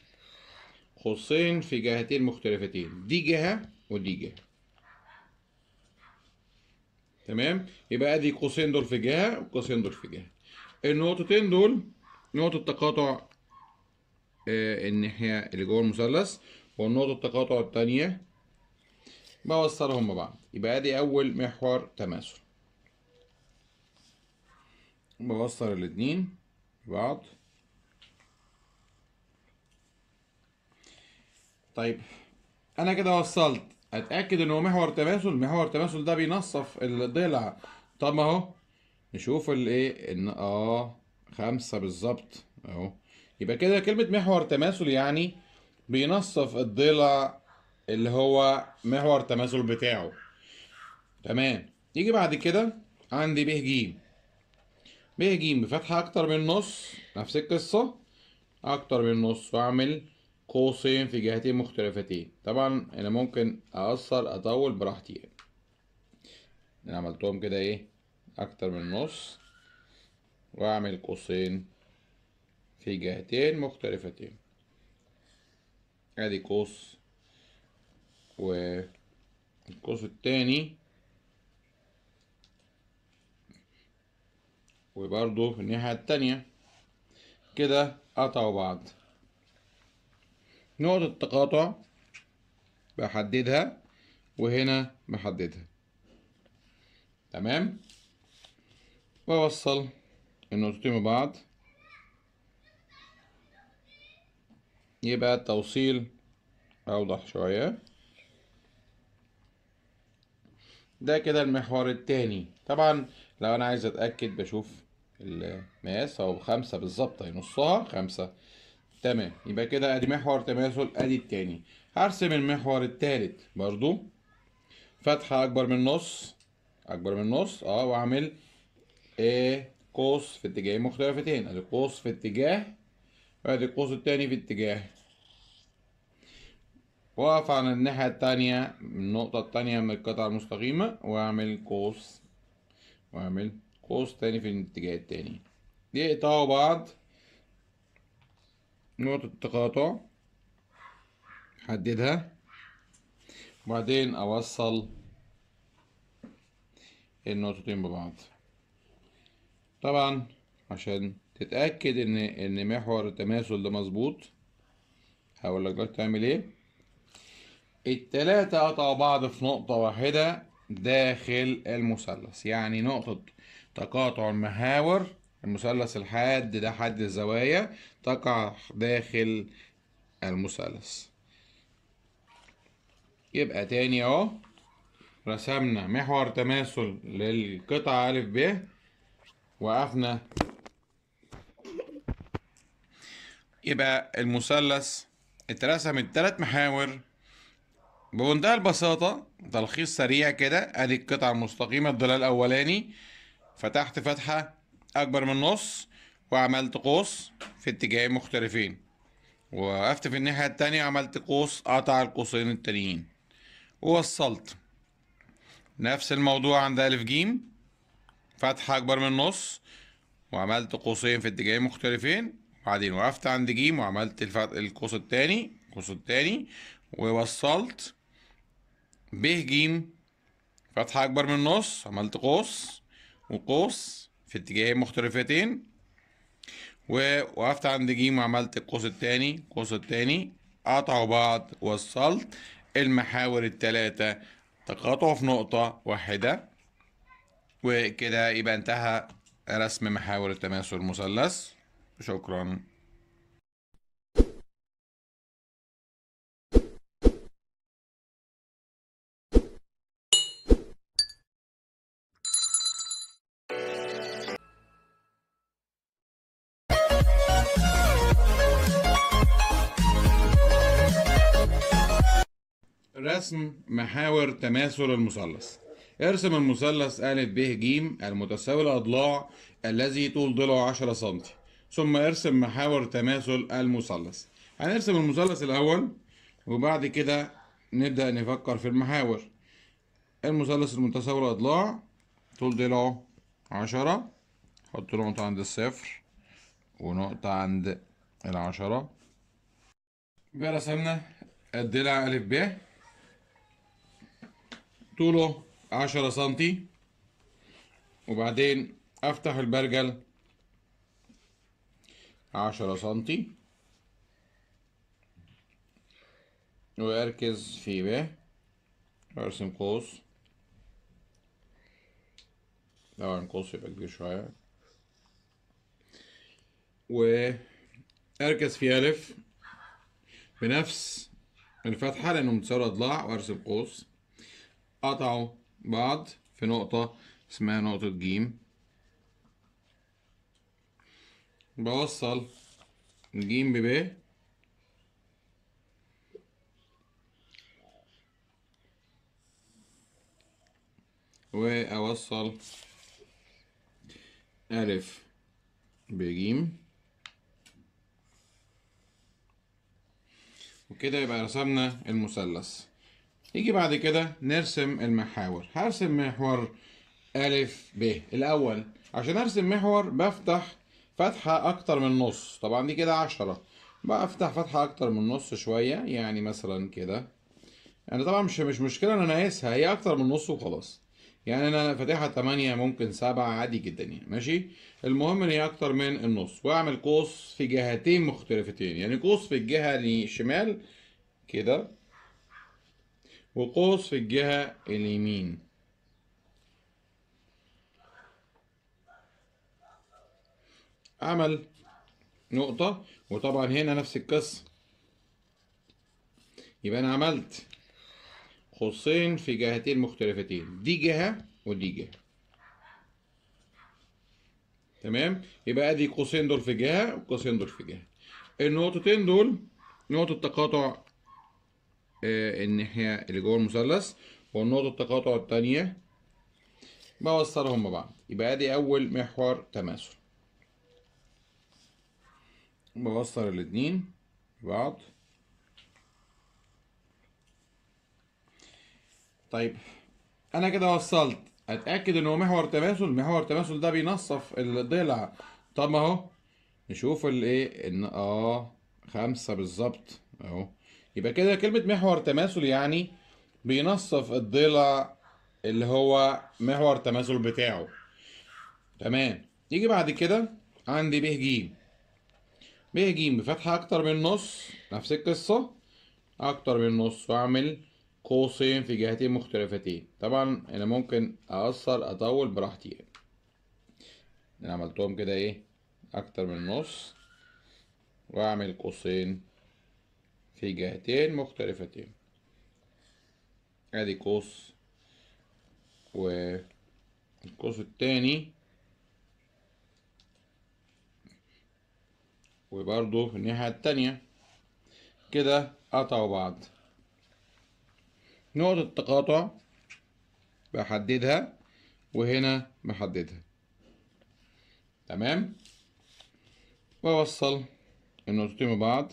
قوسين في جهتين مختلفتين دي جهة ودي جهة. تمام؟ يبقى أدي قوسين دول في جهة والقوسين دول في جهة. النقطتين دول نقطة تقاطع الناحية اللي جوه المثلث والنقطة التقاطع التانية بوصلهم ببعض. يبقى أدي أول محور تماثل. بوصل الاتنين ببعض طيب أنا كده وصلت. أتأكد ان هو محور تماثل محور تماثل ده بينصف الضلع. طب ما اهو نشوف الايه إن آه خمسة بالظبط أهو. يبقى كده كلمة محور تماثل يعني بينصف الضلع اللي هو محور التماثل بتاعه. تمام. يجي بعد كده عندي ب ج ب ج بفتحة أكتر من نص نفس القصة أكتر من نص وأعمل قوسين في جهتين مختلفتين. طبعا أنا ممكن أقصر أطول براحتي يعني. أنا عملتهم كده إيه؟ أكتر من نص وأعمل قوسين في جهتين مختلفتين. أدي قوس والقوس التاني وبرضه في الناحية التانية كده قطعوا بعض. نقطة التقاطع بحددها وهنا بحددها. تمام؟ وأوصل النقطتين ببعض يبقى التوصيل أوضح شوية. ده كده المحور التاني. طبعا لو أنا عايز أتأكد بشوف المقاس أهو خمسة بالظبط أهي نصها خمسة. تمام. يبقى كده أدي محور تماثل أدي التاني. هرسم المحور التالت برضو. فتحة أكبر من نص أكبر من نص أه وأعمل إيه قوس في اتجاهين مختلفتين. أدي قوس في اتجاه وأدي القوس التاني في اتجاه. وأقف على الناحية التانية النقطة التانية من القطعة المستقيمة وأعمل قوس وأعمل قوس تاني في الاتجاه التاني يقطعوا بعض نقطة التقاطع حددها وبعدين أوصل النقطتين ببعض طبعا عشان تتأكد إن إن محور التماثل ده مظبوط هقول لك دلوقتي تعمل إيه التلاتة قطعوا بعض في نقطة واحدة داخل المثلث يعني نقطة تقاطع المحاور المثلث الحاد ده حد الزوايا تقع داخل المثلث. يبقى تاني اهو رسمنا محور تماثل للقطعة ألف ب وقفنا. يبقى المثلث اترسم التلات محاور. بمنتهى البساطة تلخيص سريع كده أدي القطعة المستقيمة الضلع الأولاني. فتحت فتحة أكبر من نص وعملت قوس في اتجاهين مختلفين. وقفت في الناحية التانية عملت قوس قطع القوسين التانيين. ووصلت. نفس الموضوع عند ألف جيم. فتحة أكبر من نص وعملت قوسين في اتجاهين مختلفين. وبعدين وقفت عند جيم وعملت. القوس التاني القوس التاني. ووصلت. ب جيم. فتحة أكبر من النص عملت قوس. وقوس في اتجاهين مختلفتين. ووقفت عند جيم وعملت القوس التاني. القوس التاني قطعوا بعض وصلت المحاور التلاتة. تقاطعوا في نقطة واحدة. وكده يبقى انتهى رسم محاور التماثل المثلث. شكرا. رسم محاور تماثل المثلث. ارسم المثلث أ ب ج المتساوي الأضلاع الذي طول ضلعه 10 سم ثم ارسم محاور تماثل المثلث. هنرسم المثلث الأول وبعد كده نبدأ نفكر في المحاور. المثلث المتساوي الأضلاع طول ضلعه 10 حط نقطة عند الصفر ونقطة عند العشرة. يبقى رسمنا الضلع ألف ب. طوله عشرة سنتي. وبعدين أفتح البرجل عشرة سنتي. وأركز في ب. وأرسم قوس. طبعا قوس يبقى كبير شوية. وأركز في ألف. بنفس الفتحة لأنه متساوي أضلاع. وأرسم قوس. قطعوا بعض في نقطة اسمها نقطة جيم. بوصل جيم بب وأوصل ألف بجيم. وكده يبقى رسمنا المثلث. يجي بعد كده نرسم المحاور. هرسم محور ألف ب. الأول عشان أرسم محور بفتح فتحة أكتر من نص. طبعا دي كده عشرة. بفتح فتحة أكتر من نص شوية يعني مثلا كده. يعني طبعا مش مش مشكلة أنا أقيسها هي أكتر من نص وخلاص. يعني أنا فاتحها تمانية ممكن سبعة عادي جدا يعني. ماشي؟ المهم إن هي أكتر من النص. وأعمل قوس في جهتين مختلفتين. يعني قوس في الجهة الشمال كده. وقوس في الجهة اليمين. عمل نقطة وطبعا هنا نفس القصة يبقى أنا عملت قوسين في جهتين مختلفتين. دي جهة ودي جهة. تمام؟ يبقى أدي قوسين دول في جهة وقوسين دول في جهة. النقطتين دول نقطة تقاطع آه، الناحية اللي جوه المثلث والنقطة التقاطع التانية بوصلهم ببعض يبقى أدي أول محور تماثل. بوصل الاتنين ببعض طيب أنا كده وصلت. أتأكد إن هو محور تماثل؟ محور تماثل ده بينصف الضلع. طب ما أهو نشوف الإيه إن آه خمسة بالظبط أهو. يبقى كده كلمة محور تماثل يعني بينصف الضلع اللي هو محور تماثل بتاعه. تمام. يجي بعد كده عندي ب ج ب ج بفتحة أكتر من نص نفس القصة أكتر من نص وأعمل قوسين في جهتين مختلفتين. طبعا أنا ممكن أقصر أطول براحتي يعني. أنا عملتهم كده إيه؟ أكتر من نص وأعمل قوسين في جهتين مختلفتين. ادي قوس والقوس التاني وبرضو في الناحية التانية. كده قطعوا بعض. نقطة التقاطع بحددها وهنا بحددها. تمام؟ وأوصل النقطتين ببعض.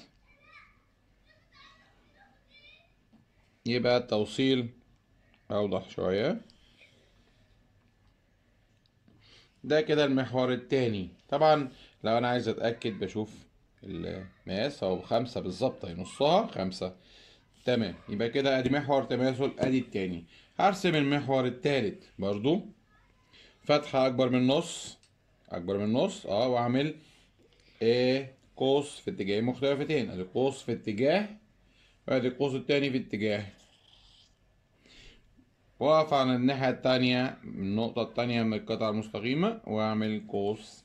يبقى التوصيل أوضح شوية. ده كده المحور التاني. طبعا لو أنا عايز أتأكد بشوف المقاس أهو خمسة بالظبط أهي نصها خمسة. تمام. يبقى كده أدي محور تماثل أدي التاني. هرسم المحور التالت برضو. فتحة أكبر من نص أكبر من نص أه وأعمل إيه قوس في اتجاهين مختلفتين. أدي قوس في اتجاه وادي القوس التاني في اتجاه. واقف على الناحية التانية النقطة التانية من القطعة المستقيمة. واعمل قوس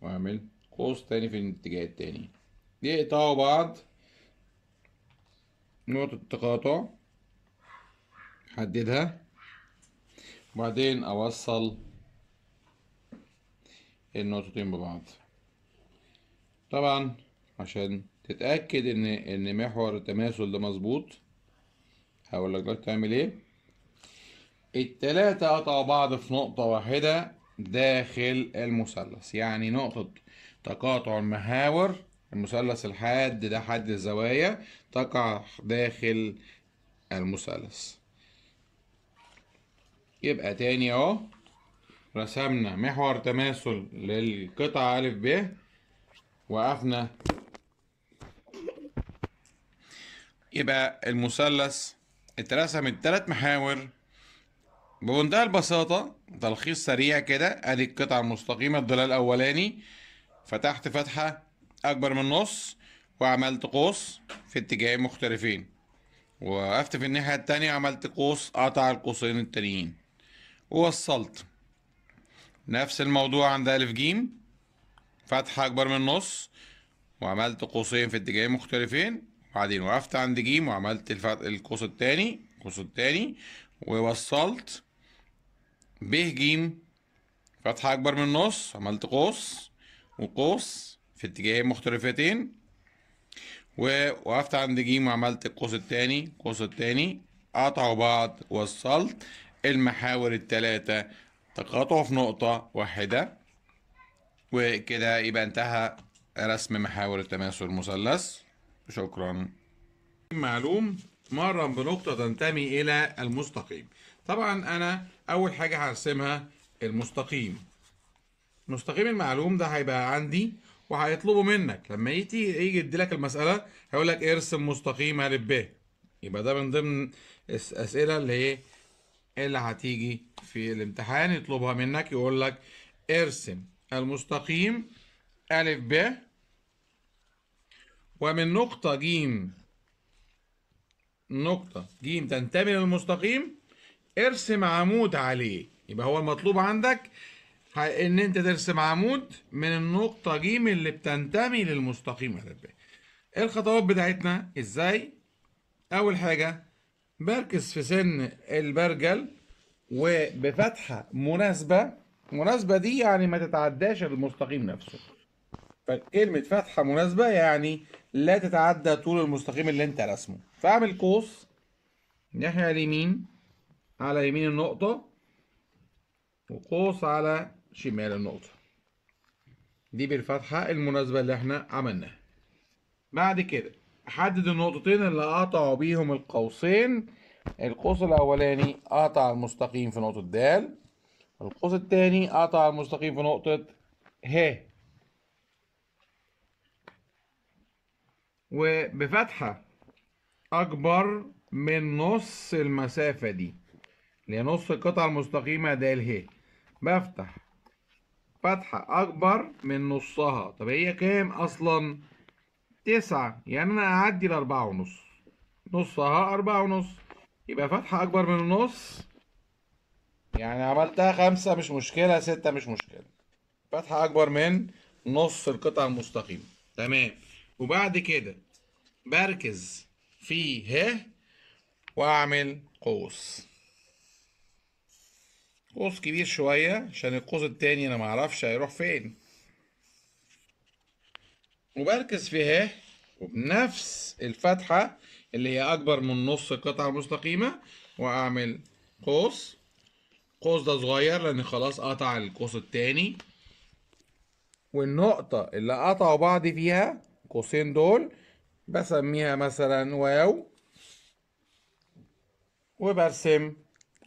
واعمل قوس تاني في الاتجاه التاني يقطعوا بعض. نقطة التقاطع. حددها. وبعدين أوصل النقطتين ببعض. طبعا عشان تتأكد إن إن محور التماثل ده مظبوط؟ هقول لك دلوقتي تعمل إيه؟ التلاتة قطعوا بعض في نقطة واحدة داخل المثلث يعني نقطة تقاطع المحاور المثلث الحاد ده حد الزوايا تقع داخل المثلث. يبقى تاني أهو رسمنا محور تماثل للقطعة ألف ب وقفنا يبقى المثلث اترسم التلات محاور. بمنتهى البساطة تلخيص سريع كده أدي القطعة المستقيمة الضلع الأولاني. فتحت فتحة أكبر من نص وعملت قوس في اتجاهين مختلفين. ووقفت في الناحية التانية عملت قوس قطع القوسين التانيين. ووصلت. نفس الموضوع عند ألف جيم. فتحة أكبر من النص وعملت قوسين في اتجاهين مختلفين. وبعدين وقفت عند جيم وعملت. القوس التاني القوس التاني ووصلت ب جيم. فتحة أكبر من النص عملت قوس وقوس في اتجاهين مختلفتين. ووقفت عند جيم وعملت القوس التاني القوس التاني. قطعوا بعض وصلت المحاور التلاتة. تقاطعوا في نقطة واحدة. وكده يبقى انتهى رسم محاور التماثل المثلث. شكرا. معلوم مرة بنقطة تنتمي إلى المستقيم. طبعا أنا أول حاجة هرسمها المستقيم. المستقيم المعلوم ده هيبقى عندي وهيطلبوا منك. لما يجي يجي يديلك المسألة هيقول لك ارسم مستقيم ألف ب. يبقى ده من ضمن الأسئلة اللي هي اللي هتيجي في الامتحان يطلبها منك يقول لك ارسم المستقيم ألف ب. ومن نقطة جيم نقطة جيم تنتمي للمستقيم ارسم عمود عليه. يبقى هو المطلوب عندك إن أنت ترسم عمود من النقطة جيم اللي بتنتمي للمستقيم ألف ب الخطوات بتاعتنا؟ إزاي؟ أول حاجة بركز في سن البرجل وبفتحة مناسبة. مناسبة دي يعني ما تتعداش المستقيم نفسه. فكلمة فتحة مناسبة يعني لا تتعدى طول المستقيم اللي انت رسمه فاعمل قوس الناحية اليمين على يمين النقطة وقوس على شمال النقطة. دي بالفتحة المناسبة اللي إحنا عملناها. بعد كده احدد النقطتين اللي قطعوا بيهم القوسين. القوس الأولاني قطع المستقيم في نقطة د القوس التاني قطع المستقيم في نقطة ه. وبفتحة أكبر من نص المسافة دي اللي هي نص القطعة المستقيمة د ه بفتح. فتحة أكبر من نصها. طب هي كام أصلا؟ تسعة. يعني أنا أعدي الأربعة ونص. نصها أربعة ونص. يبقى فتحة أكبر من النص. يعني عملتها خمسة مش مشكلة ستة مش مشكلة. فتحة أكبر من نص القطعة المستقيمة. تمام. وبعد كده بركز في ه وأعمل قوس. قوس كبير شوية عشان القوس التاني أنا معرفش هيروح فين. وبركز في ه وبنفس الفتحة اللي هي أكبر من نص القطعة المستقيمة وأعمل قوس. القوس ده صغير لأن خلاص قطع القوس التاني. والنقطة اللي قطعوا بعض فيها القوسين دول بسميها مثلا واو وبرسم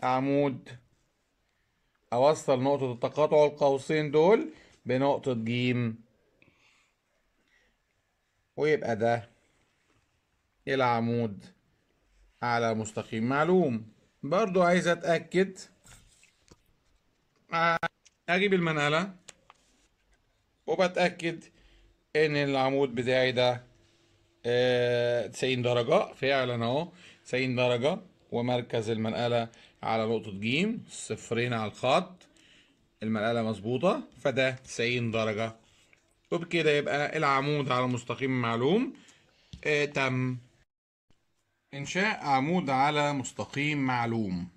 عمود. أوصل نقطة التقاطع القوسين دول بنقطة جيم. ويبقى ده العمود على مستقيم معلوم. برضو عايز أتأكد. أجيب المنقلة. وبتأكد إن العمود بتاعي ده آه، 90 درجة. فعلا أهو 90 درجة. ومركز المنقلة على نقطة جيم صفرين على الخط. المنقلة مظبوطة فده 90 درجة. وبكده يبقى العمود على مستقيم معلوم. آه تم. إنشاء عمود على مستقيم معلوم.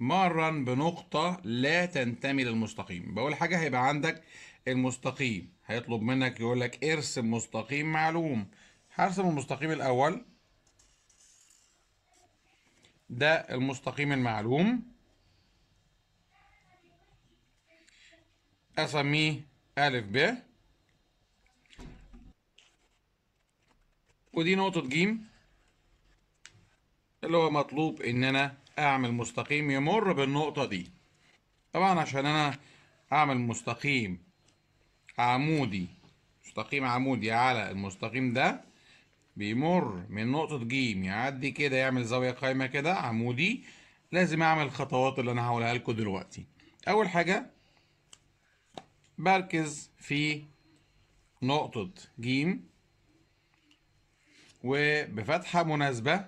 مرا بنقطة لا تنتمي للمستقيم. بقول حاجة هيبقى عندك المستقيم. هيطلب منك يقول لك ارسم مستقيم معلوم. هرسم المستقيم الأول. ده المستقيم المعلوم. أسميه ألف ب. ودي نقطة جيم. اللي هو مطلوب إن أنا أعمل مستقيم يمر بالنقطة دي. طبعا عشان أنا أعمل مستقيم عمودي مستقيم عمودي على المستقيم ده بيمر من نقطة جيم يعدي كده يعمل زاوية قايمة كده عمودي. لازم أعمل الخطوات اللي أنا هقولها لكم دلوقتي. أول حاجة بركز في نقطة جيم وبفتحة مناسبة.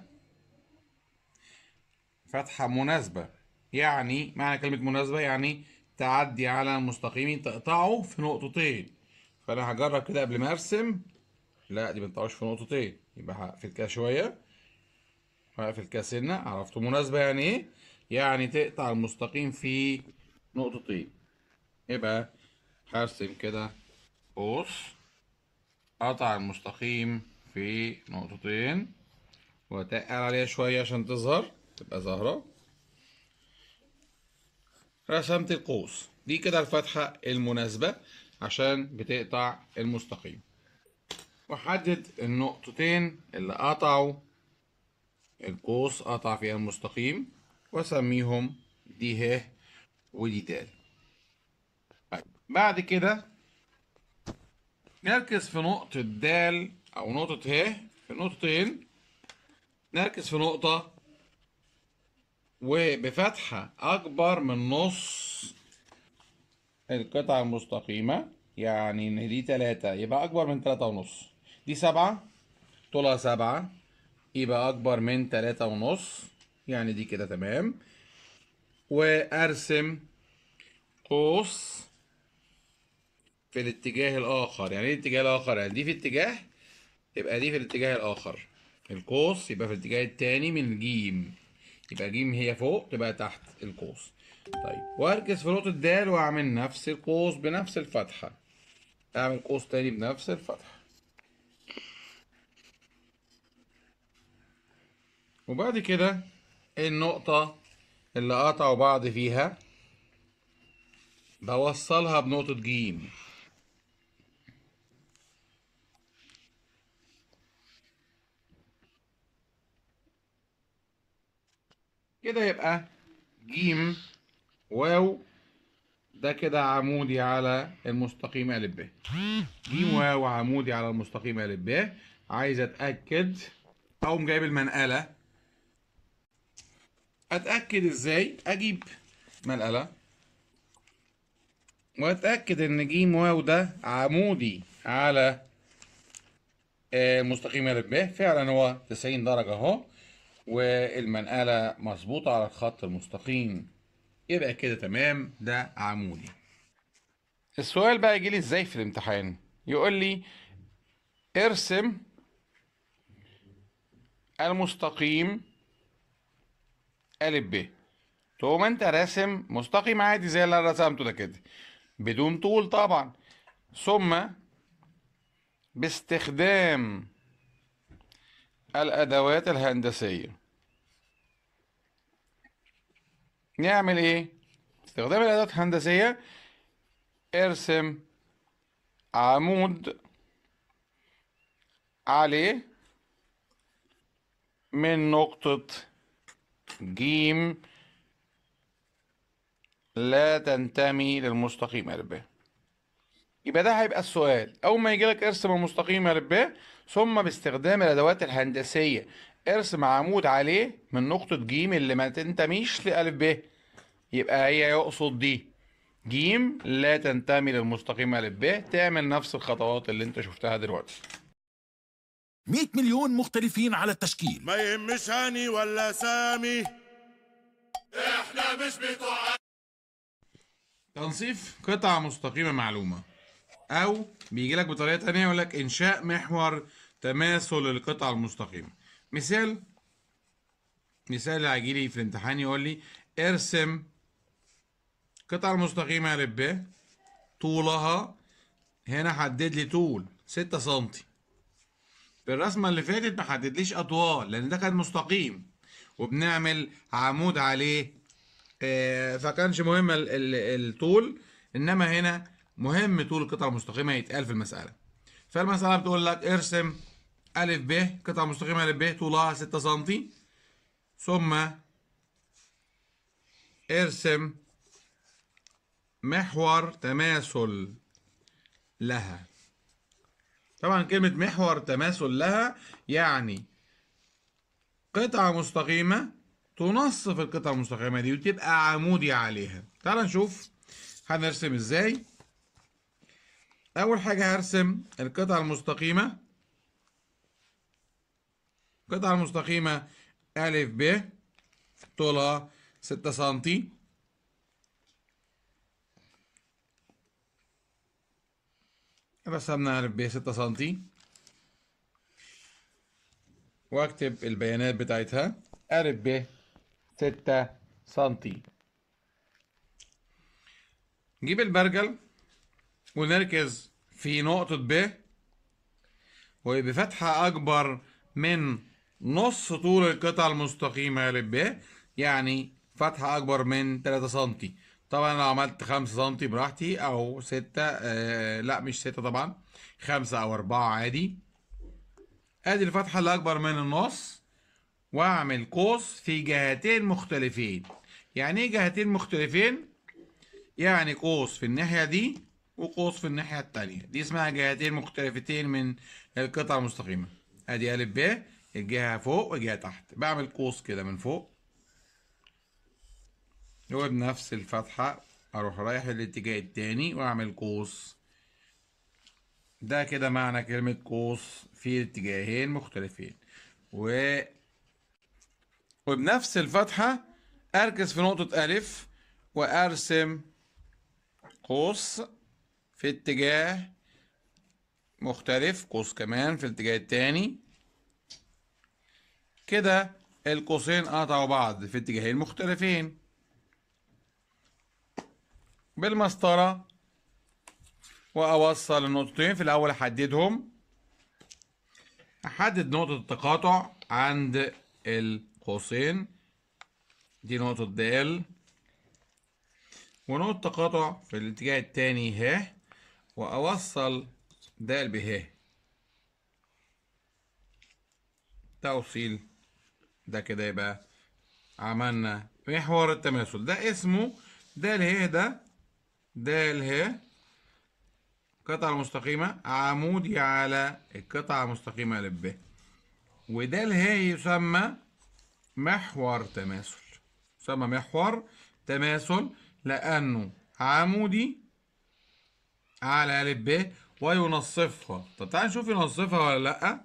فتحة مناسبة يعني معنى كلمة مناسبة يعني تعدي على المستقيم تقطعه في نقطتين. فأنا هجرب كده قبل ما أرسم. لا دي متقطعوش في نقطتين. يبقى هقفل كده شوية. هقفل كده سنة. عرفتوا مناسبة يعني إيه؟ يعني تقطع المستقيم في نقطتين. يبقى هرسم كده. قوس قطع المستقيم في نقطتين. واتقل عليها شوية عشان تظهر تبقى ظاهرة. رسمت القوس. دي كده الفتحة المناسبة عشان بتقطع المستقيم. وحدد النقطتين اللي قطعوا القوس قطع فيها المستقيم وأسميهم دي ه ودي تال طيب بعد كده نركز في نقطة د أو نقطة ه. في نقطتين نركز في نقطة وبفتحة أكبر من نص القطعة المستقيمة. يعني إن دي تلاتة يبقى أكبر من تلاتة ونص. دي سبعة طولها سبعة يبقى أكبر من تلاتة ونص. يعني دي كده تمام. وأرسم قوس في الاتجاه الآخر. يعني إيه الاتجاه الآخر؟ يعني دي في اتجاه تبقى دي في الاتجاه الآخر. القوس يبقى في الاتجاه التاني من جيم يبقى جيم هي فوق تبقى تحت القوس. طيب واركز في نقطة د وأعمل نفس القوس بنفس الفتحة. أعمل قوس تاني بنفس الفتحة. وبعد كده النقطة اللي قطعوا بعض فيها بوصلها بنقطة جيم. كده يبقى جيم واو. ده كده عمودي على المستقيم أ ب. جيم واو عمودي على المستقيم أ ب. عايز أتأكد. أقوم جايب المنقلة. أتأكد إزاي؟ أجيب منقلة. وأتأكد إن جيم واو ده عمودي على آه، المستقيم أ ب. فعلا هو 90 درجة أهو. والمنقلة مظبوطة على الخط المستقيم. يبقى كده تمام. ده عمودي. السؤال بقى يجي لي إزاي في الامتحان؟ يقول لي ارسم المستقيم أ ب. تقوم أنت راسم مستقيم عادي زي اللي أنا رسمته ده كده. بدون طول طبعا. ثم باستخدام الأدوات الهندسية. نعمل إيه؟ استخدام الأدوات الهندسية. ارسم عمود عليه من نقطة جيم لا تنتمي للمستقيم ب يبقى ده هيبقى السؤال. أول ما يجي لك ارسم المستقيم أ ب ثم باستخدام الأدوات الهندسية. ارسم عمود عليه من نقطة ج اللي ما تنتميش لأ ب. يبقى هي يقصد دي. ج لا تنتمي للمستقيم أ ب. تعمل نفس الخطوات اللي أنت شفتها دلوقتي. 100 مليون مختلفين على التشكيل. ما يهمش هاني ولا سامي. إحنا مش بتوع تنصيف قطعة مستقيمة معلومة. أو بيجي لك بطريقة تانية يقول لك إنشاء محور تماثل للقطعة المستقيمة. مثال مثال اللي هيجي لي في الامتحان يقول لي ارسم قطعة مستقيمة أ ب طولها هنا حدد لي طول 6 سنتي. في الرسمة اللي فاتت ما حددليش أطوال لأن ده كان مستقيم وبنعمل عمود عليه. آه، فكانش مهم ال- ال- الطول إنما هنا مهم طول القطعه المستقيمة يتقال في المسألة. فالمسألة بتقول لك ارسم ا ب قطعه مستقيمة ا ب طولها 6 سم. ثم ارسم محور تماثل لها. طبعا كلمة محور تماثل لها يعني قطعة مستقيمة تنصف القطعة المستقيمة دي وتبقى عمودي عليها. تعال نشوف هنرسم إزاي. أول حاجة هرسم القطعة المستقيمة. القطعة المستقيمة ألف ب طولها ستة سنتي. رسمنا ألف ب ستة سنتي. وأكتب البيانات بتاعتها. ألف ب ستة سنتي. نجيب البرجل. ونركز في نقطة ب وبفتحة أكبر من نص طول القطعة المستقيمة ألف ب يعني فتحة أكبر من 3 سنتي. طبعا لو عملت 5 سنتي براحتي أو 6 آه لا مش 6 طبعا 5 أو 4 عادي. أدي الفتحة اللي اكبر من النص وأعمل قوس في جهتين مختلفين. يعني إيه جهتين مختلفين؟ يعني قوس في الناحية دي وقوس في الناحية التانية. دي اسمها جهتين مختلفتين من القطعة المستقيمة. ادي ألف ب الجهة فوق والجهة تحت. بعمل قوس كده من فوق. وبنفس الفتحة. أروح رايح الاتجاه التاني وأعمل قوس ده كده معنى كلمة قوس في اتجاهين مختلفين. و وبنفس الفتحة أركز في نقطة ألف وأرسم قوس في اتجاه مختلف قوس كمان في الاتجاه التاني. كده القوسين قطعوا بعض في اتجاهين مختلفين. بالمسطرة وأوصل النقطتين في الأول أحددهم. أحدد نقطة التقاطع عند القوسين. دي نقطة د ونقطة تقاطع في الاتجاه التاني ه. وأوصل د به. توصيل. ده كده يبقى عملنا محور التماثل. ده اسمه د ه ده د ه. القطعة المستقيمة عمودي على القطعة المستقيمة ل ب وده هي يسمى محور تماثل. يسمى محور تماثل لأنه عمودي على ا ب وينصفها. طب تعال نشوف ينصفها ولا لأ.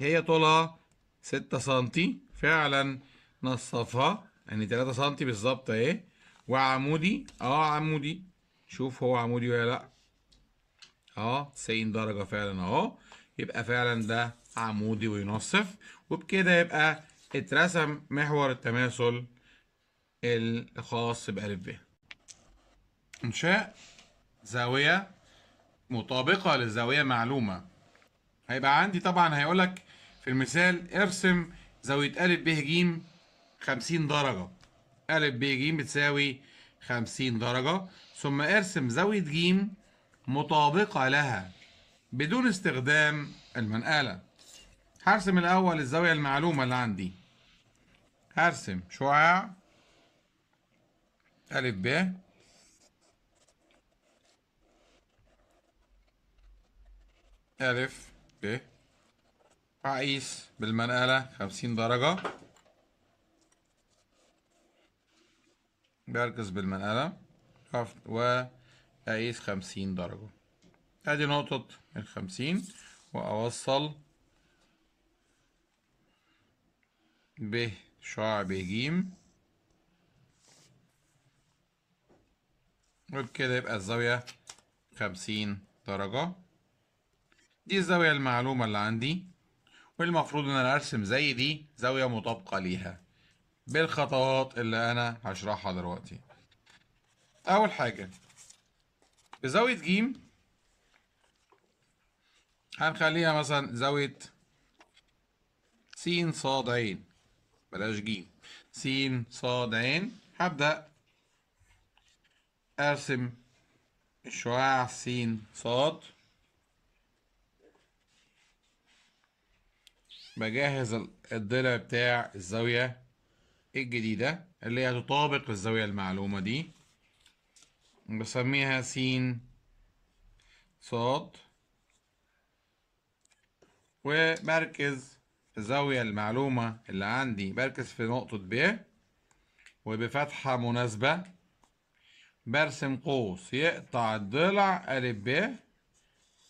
هي طولها ستة سنتي. فعلا نصفها. يعني تلاتة سنتي بالظبط أهي. وعمودي. آه عمودي. شوف هو عمودي ولا لأ. آه 90 درجة فعلا أهو. يبقى فعلا ده عمودي وينصف. وبكده يبقى اترسم محور التماثل الخاص بألف ب. إنشاء. زاوية مطابقة للزاوية معلومة. هيبقى عندي طبعا هيقولك في المثال ارسم زاوية ألف ب ج 50 درجة. ألف ب ج بتساوي 50 درجة. ثم ارسم زاوية ج مطابقة لها بدون استخدام المنقلة. هرسم الأول الزاوية المعلومة اللي عندي. هرسم شعاع ألف ب ألف ب. هقيس بالمنقلة خمسين درجة. بركز بالمنقلة. وأقيس خمسين درجة. أدي نقطة الخمسين وأوصل ب. شعاع ب ج وبكده يبقى الزاوية خمسين درجة. دي الزاوية المعلومة اللي عندي والمفروض إن أنا أرسم زي دي زاوية مطابقة ليها. بالخطوات اللي أنا هشرحها دلوقتي. أول حاجة بزاوية ج هنخليها مثلا زاوية س ص ع بلاش ج س ص ع هبدأ أرسم الشعاع س ص بجهز الضلع بتاع الزاوية الجديدة اللي هي تطابق الزاوية المعلومة دي. بسميها س ص وبركز الزاوية المعلومة اللي عندي بركز في نقطة ب وبفتحة مناسبة. برسم قوس يقطع الضلع أ ب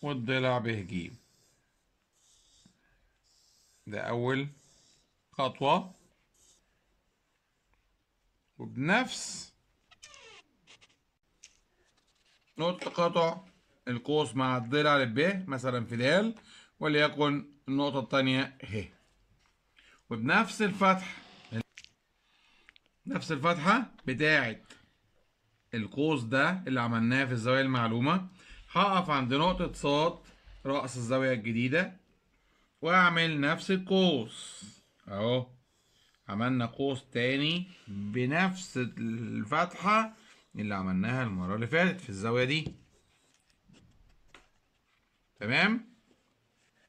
والضلع ب ج. ده أول خطوة. وبنفس نقطة قطع القوس مع الضلع لب مثلا في د وليكن النقطة التانية ه. وبنفس الفتح نفس الفتحة بتاعت القوس ده اللي عملناه في الزاوية المعلومة. هقف عند نقطة صاد رأس الزاوية الجديدة. وأعمل نفس القوس. أهو عملنا قوس تاني بنفس الفتحة اللي عملناها المرة اللي فاتت في الزاوية دي. تمام؟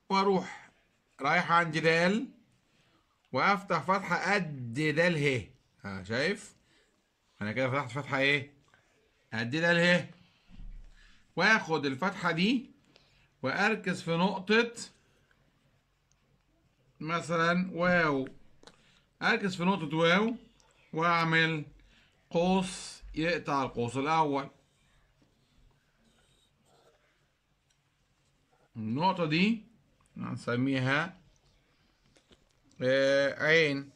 وأروح رايح عند د وافتح فتحة قد د ه. ها شايف؟ أنا كده فتحت فتحة إيه؟ قد د ه. واخد الفتحة دي وأركز في نقطة مثلا واو. أركز في نقطة واو وأعمل قوس يقطع القوس الأول. النقطة دي هنسميها آه، عين.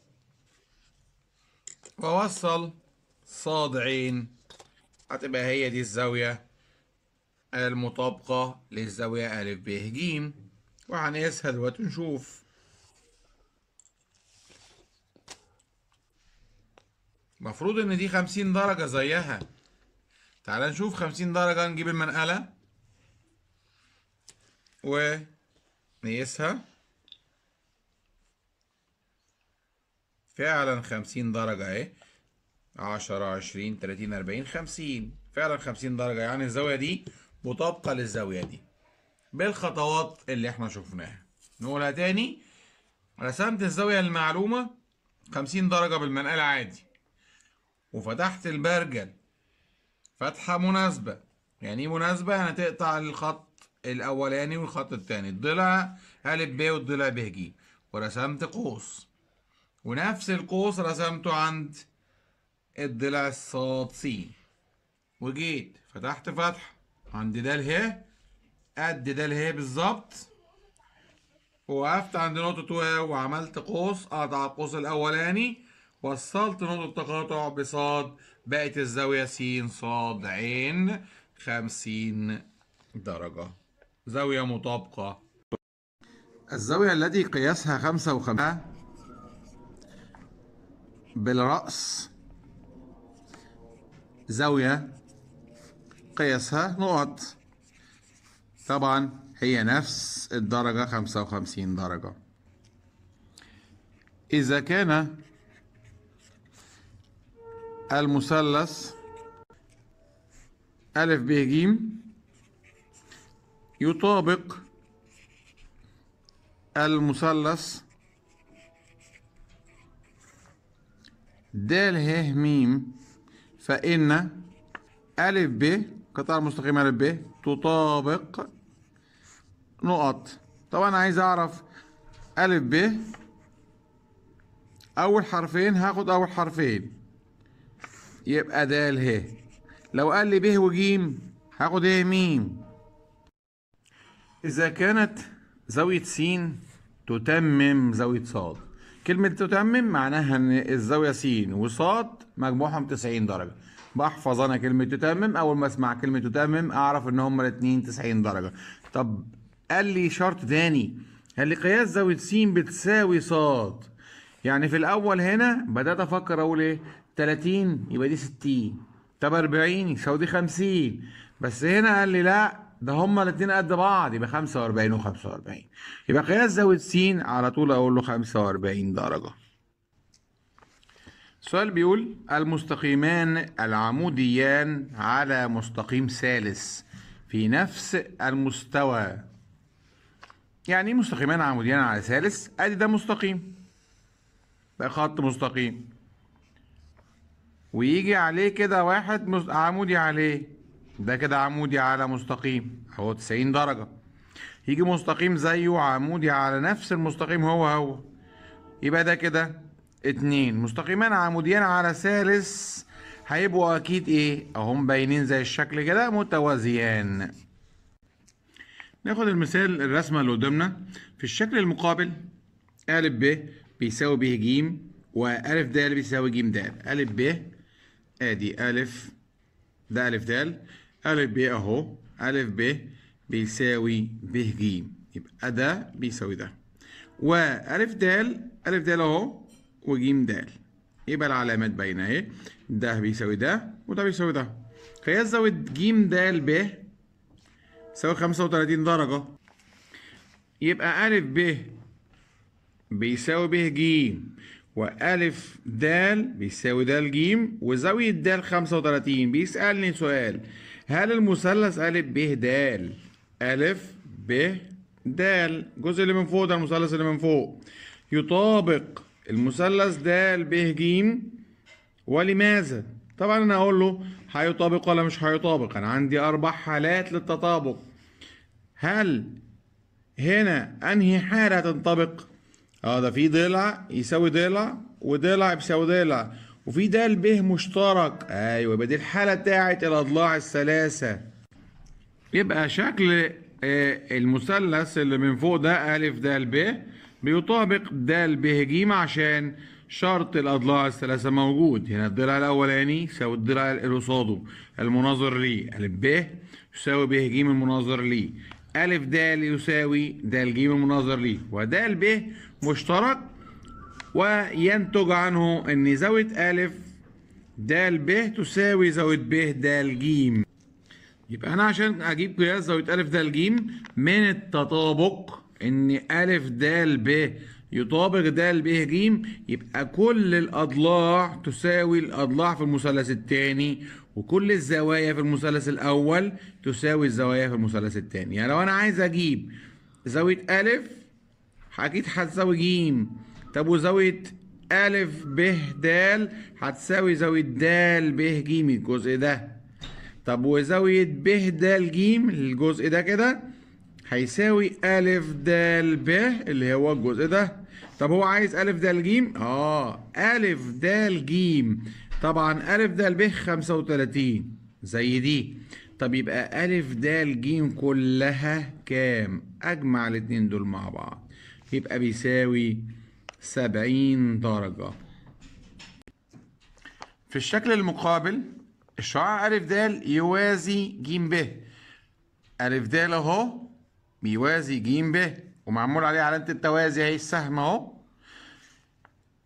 وأوصل صاد عين هتبقى هي دي الزاوية المطابقة للزاوية أ ب ج. وهنقيسها دلوقتي نشوف المفروض إن دي خمسين درجة زيها. تعال نشوف خمسين درجة نجيب المنقلة. ونقيسها فعلا خمسين درجة أهي. عشرة عشرين تلاتين أربعين خمسين. فعلا خمسين درجة. يعني الزاوية دي مطابقة للزاوية دي. بالخطوات اللي إحنا شفناها. نقولها تاني. رسمت الزاوية المعلومة خمسين درجة بالمنقلة عادي. وفتحت البرجل. فتحة مناسبة. يعني إيه مناسبة؟ يعني تقطع الخط الأولاني والخط التاني. الضلع أ ب والضلع ب ج ورسمت قوس. ونفس القوس رسمته عند الضلع الصاد س وجيت. فتحت فتحة. عند د ه قد د ه بالظبط. ووقفت عند نقطة واو وعملت قوس. قطع القوس الأولاني. وصلت نقطة تقاطع بصاد بقت الزاوية س صاد عين خمسين درجة. زاوية مطابقة. الزاوية التي قياسها خمسة وخمسة بالرأس. زاوية قياسها نقط. طبعا هي نفس الدرجة خمسة وخمسين درجة. إذا كان المثلث أ ب ج يطابق المثلث د ه م فإن أ ب قطع المستقيم أ ب تطابق نقط. طبعا عايز أعرف أ ب أول حرفين هاخد أول حرفين. يبقى د ه لو قال لي ب وج هاخد ه م إذا كانت زاوية س تتمم زاوية ص كلمة تتمم معناها إن الزاوية س وصاد مجموعهم 90 درجة. بحفظ أنا كلمة تتمم. أول ما أسمع كلمة تتمم أعرف إن هما الاتنين 90 درجة. طب قال لي شرط تاني. قال لي قياس زاوية س بتساوي صاد. يعني في الأول هنا بدأت أفكر أقول إيه؟ 30 يبقى دي 60 طب 40 يساوي دي 50 بس هنا قال لي لا ده هما الاتنين قد بعض يبقى 45 و45 يبقى قياس زاوية س على طول أقول له 45 درجة. السؤال بيقول المستقيمان العموديان على مستقيم ثالث في نفس المستوى. يعني إيه مستقيمان عموديان على ثالث؟ أدي ده مستقيم. بقى خط مستقيم. ويجي عليه كده واحد عمودي عليه ده كده عمودي على مستقيم. اهو 90 درجة. يجي مستقيم زيه عمودي على نفس المستقيم هو هو. يبقى ده كده اتنين. مستقيمان عموديان على ثالث هيبقوا أكيد إيه؟ أهم باينين زي الشكل كده متوازيان. ناخد المثال الرسمة اللي قدامنا. في الشكل المقابل أ ب بيساوي ب ج وأ د بيساوي ج د. أ ب ادي أ ده أ د أ ب اهو أ ب بيساوي ب ج يبقى ده بيساوي ده وأ د أ د اهو وج د يبقى العلامات باينة اهي ده بيساوي ده وده بيساوي ده قياس زاوية ج د ب. يساوي 35 درجة. يبقى أ ب. بيساوي ب ج وألف د بيساوي د ج وزاوية د 35 بيسألني سؤال هل المثلث أ ب د أ ب د الجزء اللي من فوق ده المثلث اللي من فوق. يطابق المثلث د ب ج ولماذا؟ طبعا أنا أقول له هيطابق ولا مش هيطابق؟ أنا عندي أربع حالات للتطابق. هل هنا أنهي حالة هتنطبق؟ آه ده في ضلع يساوي ضلع وضلع بيساوي ضلع. وفي د ب مشترك. أيوه يبقى دي الحالة بتاعت الأضلاع الثلاثة. يبقى شكل آه، المثلث اللي من فوق ده أ د ب بيطابق د ب ج عشان شرط الأضلاع الثلاثة موجود. هنا الضلع الأولاني يساوي الضلع اللي قصاده المناظر ليه أ ب يساوي ب ج المناظر ليه أ د يساوي د ج المناظر ليه وده ب مشترك وينتج عنه أن زاوية أ د ب تساوي زاوية ب د ج. يبقى أنا عشان أجيب قياس زاوية أ د ج من التطابق إن أ د ب يطابق د ب ج يبقى كل الأضلاع تساوي الأضلاع في المثلث الثاني وكل الزوايا في المثلث الأول تساوي الزوايا في المثلث الثاني يعني لو أنا عايز أجيب زاوية أ أكيد هتساوي ج طب وزاوية أ ب د هتساوي زاوية د ب ج الجزء ده. طب وزاوية ب د ج الجزء ده كده هيساوي أ د ب اللي هو الجزء ده. طب هو عايز أ د ج آه أ د ج طبعا أ د ب 35 زي دي. طب يبقى أ د ج كلها كام؟ أجمع الاتنين دول مع بعض. يبقى بيساوي سبعين درجة. في الشكل المقابل الشعاع أ د يوازي ج ب أ د أهو بيوازي ج ب ومعمول عليه علامة التوازي أهي السهم أهو.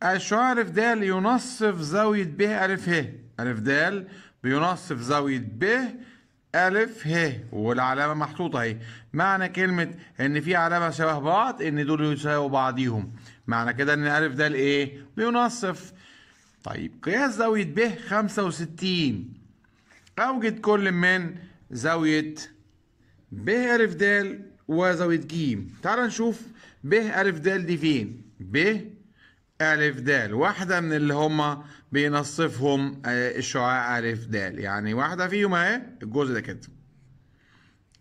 الشعاع أ د ينصف زاوية ب أ ه. أ د بينصف زاوية ب أ ه والعلامة محطوطة اهي. معنى كلمة إن في علامة شبه بعض إن دول يساووا بعضيهم. معنى كده إن أ د إيه؟ بينصف. طيب قياس زاوية ب 65 أوجد كل من زاوية ب أ د وزاوية ج. تعال نشوف ب أ د دي فين؟ ب أ د واحدة من اللي هما بينصفهم آه، الشعاع أ د يعني واحدة فيهم أهي الجزء ده كده.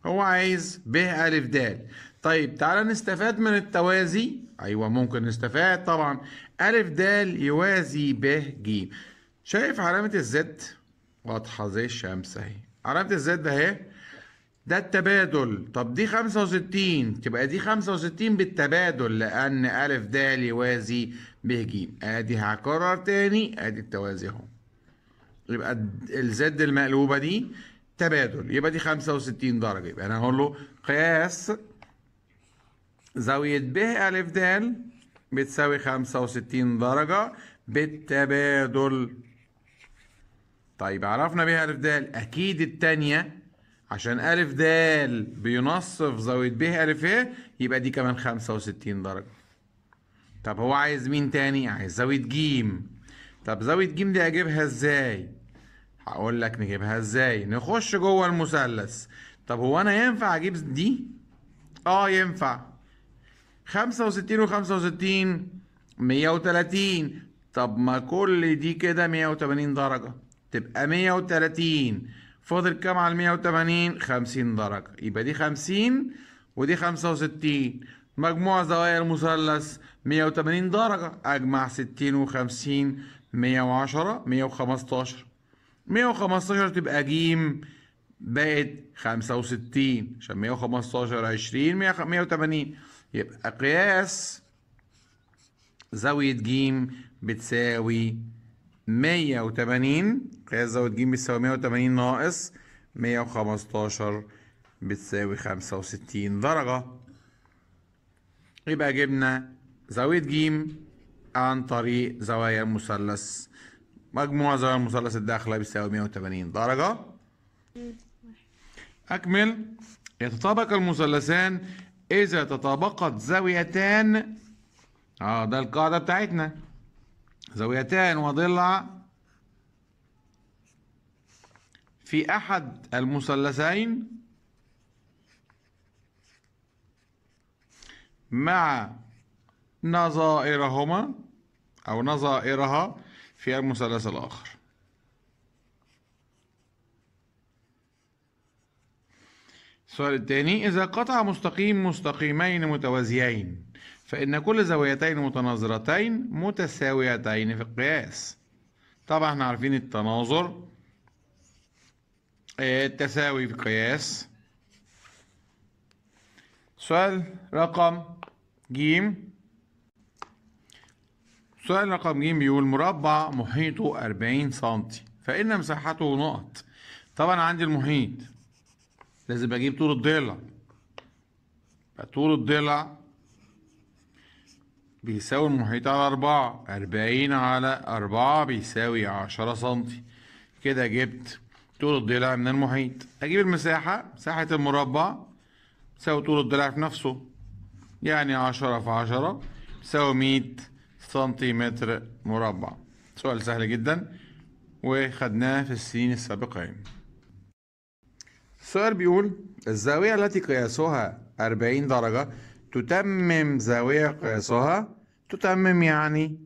هو عايز ب أ د طيب تعالى نستفاد من التوازي. أيوه ممكن نستفاد طبعا. أ د يوازي ب ج. شايف علامة الزد؟ واضحة زي الشمس أهي. علامة الزد اهي ده التبادل. طب دي 65 تبقى دي 65 بالتبادل لأن أ د يوازي ب ج. أدي هكرر تاني أدي التوازي أهو. يبقى الزد المقلوبة دي تبادل. يبقى دي 65 درجة. يبقى أنا هقول له قياس زاوية ب أ د بتساوي 65 درجة بالتبادل. طيب عرفنا ب أ د أكيد التانية عشان أ د بينصف زاوية ب أ ه يبقى دي كمان 65 درجة طب هو عايز مين تاني؟ عايز زاوية ج طب زاوية ج دي أجيبها إزاي؟ هقول لك نجيبها إزاي؟ نخش جوه المثلث طب هو أنا ينفع أجيب دي؟ آه ينفع 65 و 65 130 طب ما كل دي كده 180 درجة تبقى 130 فاضل كام على 180 50 درجة. يبقى دي 50 ودي 65 مجموع زوايا المثلث 180 درجة. أجمع 60 و50 110 115 115 تبقى جيم بقت 65 عشان 115 20 100 180 يبقى قياس زاوية جيم بتساوي 180 قياس زاوية جيم بتساوي 180 ناقص 115 بتساوي 65 درجة. يبقى جبنا زاوية جيم عن طريق زوايا المثلث. مجموع زوايا المثلث الداخلة بيساوي 180 درجة. أكمل. يتطابق المثلثان إذا تطابقت زاويتان. آه ده القاعدة بتاعتنا. زاويتان وضلع في أحد المثلثين مع نظائرهما أو نظائرها في المثلث الآخر. السؤال الثاني إذا قطع مستقيم مستقيمين متوازيين فإن كل زاويتين متناظرتين متساويتين في القياس. طبعا إحنا عارفين التناظر آه، التساوي في القياس. سؤال رقم جيم. سؤال رقم ج بيقول مربع محيطه 40 سنتي فإن مساحته نقط. طبعا عندي المحيط. لازم أجيب طول الضلع. طول الضلع بيساوي المحيط على أربعة أربعين على أربعة بيساوي عشرة سنتي. كده جبت طول الضلع من المحيط. أجيب المساحة مساحة المربع تساوي طول الضلع في نفسه. يعني عشرة في عشرة تساوي مية سنتيمتر مربع. سؤال سهل جدا وخدناه في السنين السابقين. السؤال بيقول الزاوية التي قياسها 40 درجة تتمم زاوية قياسها تتمم يعني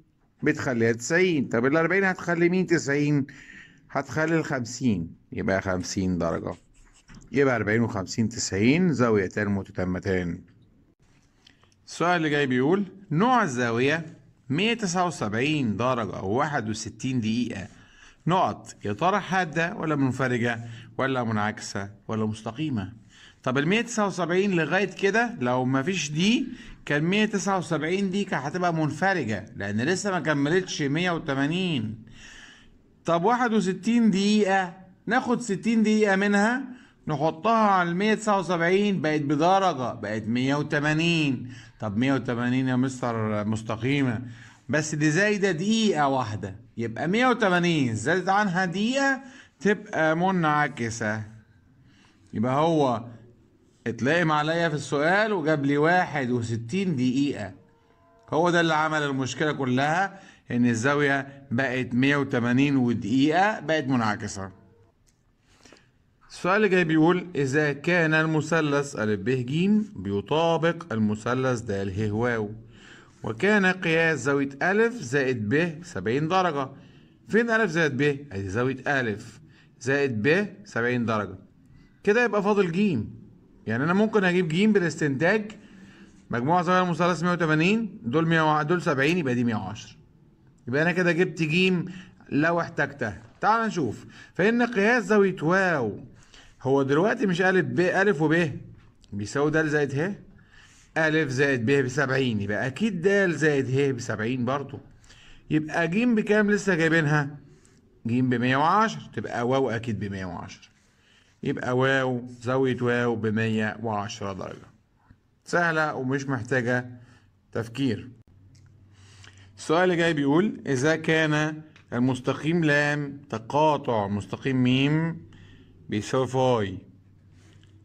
بتخليها 90 طب ال 40 هتخلي مين 90 هتخلي ال 50 يبقى 50 درجة. يبقى 40 و 50 90 زاويتان متتمتان السؤال اللي جاي بيقول نوع الزاوية 179 درجة أو 61 دقيقة. نقط يا ترى حادة ولا منفرجة ولا منعكسة ولا مستقيمة؟ طب ال 179 لغاية كده لو مفيش دي كان 179 دي كانت هتبقى منفرجة لأن لسه ما كملتش 180 طب 61 دقيقة ناخد 60 دقيقة منها نحطها على ال 179 بقت بدرجة بقت 180 طب 180 يا مستر مستقيمة بس دي زايدة دقيقة واحدة يبقى 180 زادت عنها دقيقة تبقى منعكسة. يبقى هو اتلائم عليا في السؤال وجاب لي 61 دقيقة. هو ده اللي عمل المشكلة كلها إن الزاوية بقت 180 ودقيقة بقت منعكسة. السؤال اللي جاي بيقول إذا كان المثلث أ ب ج بيطابق المثلث د ه واو وكان قياس زاوية أ زائد ب 70 درجة. فين أ زائد ب؟ أدي زاوية أ زائد ب 70 درجة. كده يبقى فاضل ج. يعني أنا ممكن أجيب ج بالاستنتاج مجموع زوايا المثلث 180 دول 100 دول 70 يبقى دي 110 يبقى أنا كده جبت ج لو احتجتها. تعال نشوف. فإن قياس زاوية واو هو دلوقتي مش ألف ب ألف وب. بيساوي د زائد ه. ألف زائد ب بسبعين يبقى أكيد د زائد ه بسبعين برضه يبقى ج بكام لسه جايبينها؟ ج بمية وعشرة تبقى واو أكيد بمية وعشرة. يبقى واو زاوية واو بمية وعشرة درجة. سهلة ومش محتاجة تفكير. السؤال اللي جاي بيقول إذا كان المستقيم لام تقاطع مستقيم ميم بيساوي فاي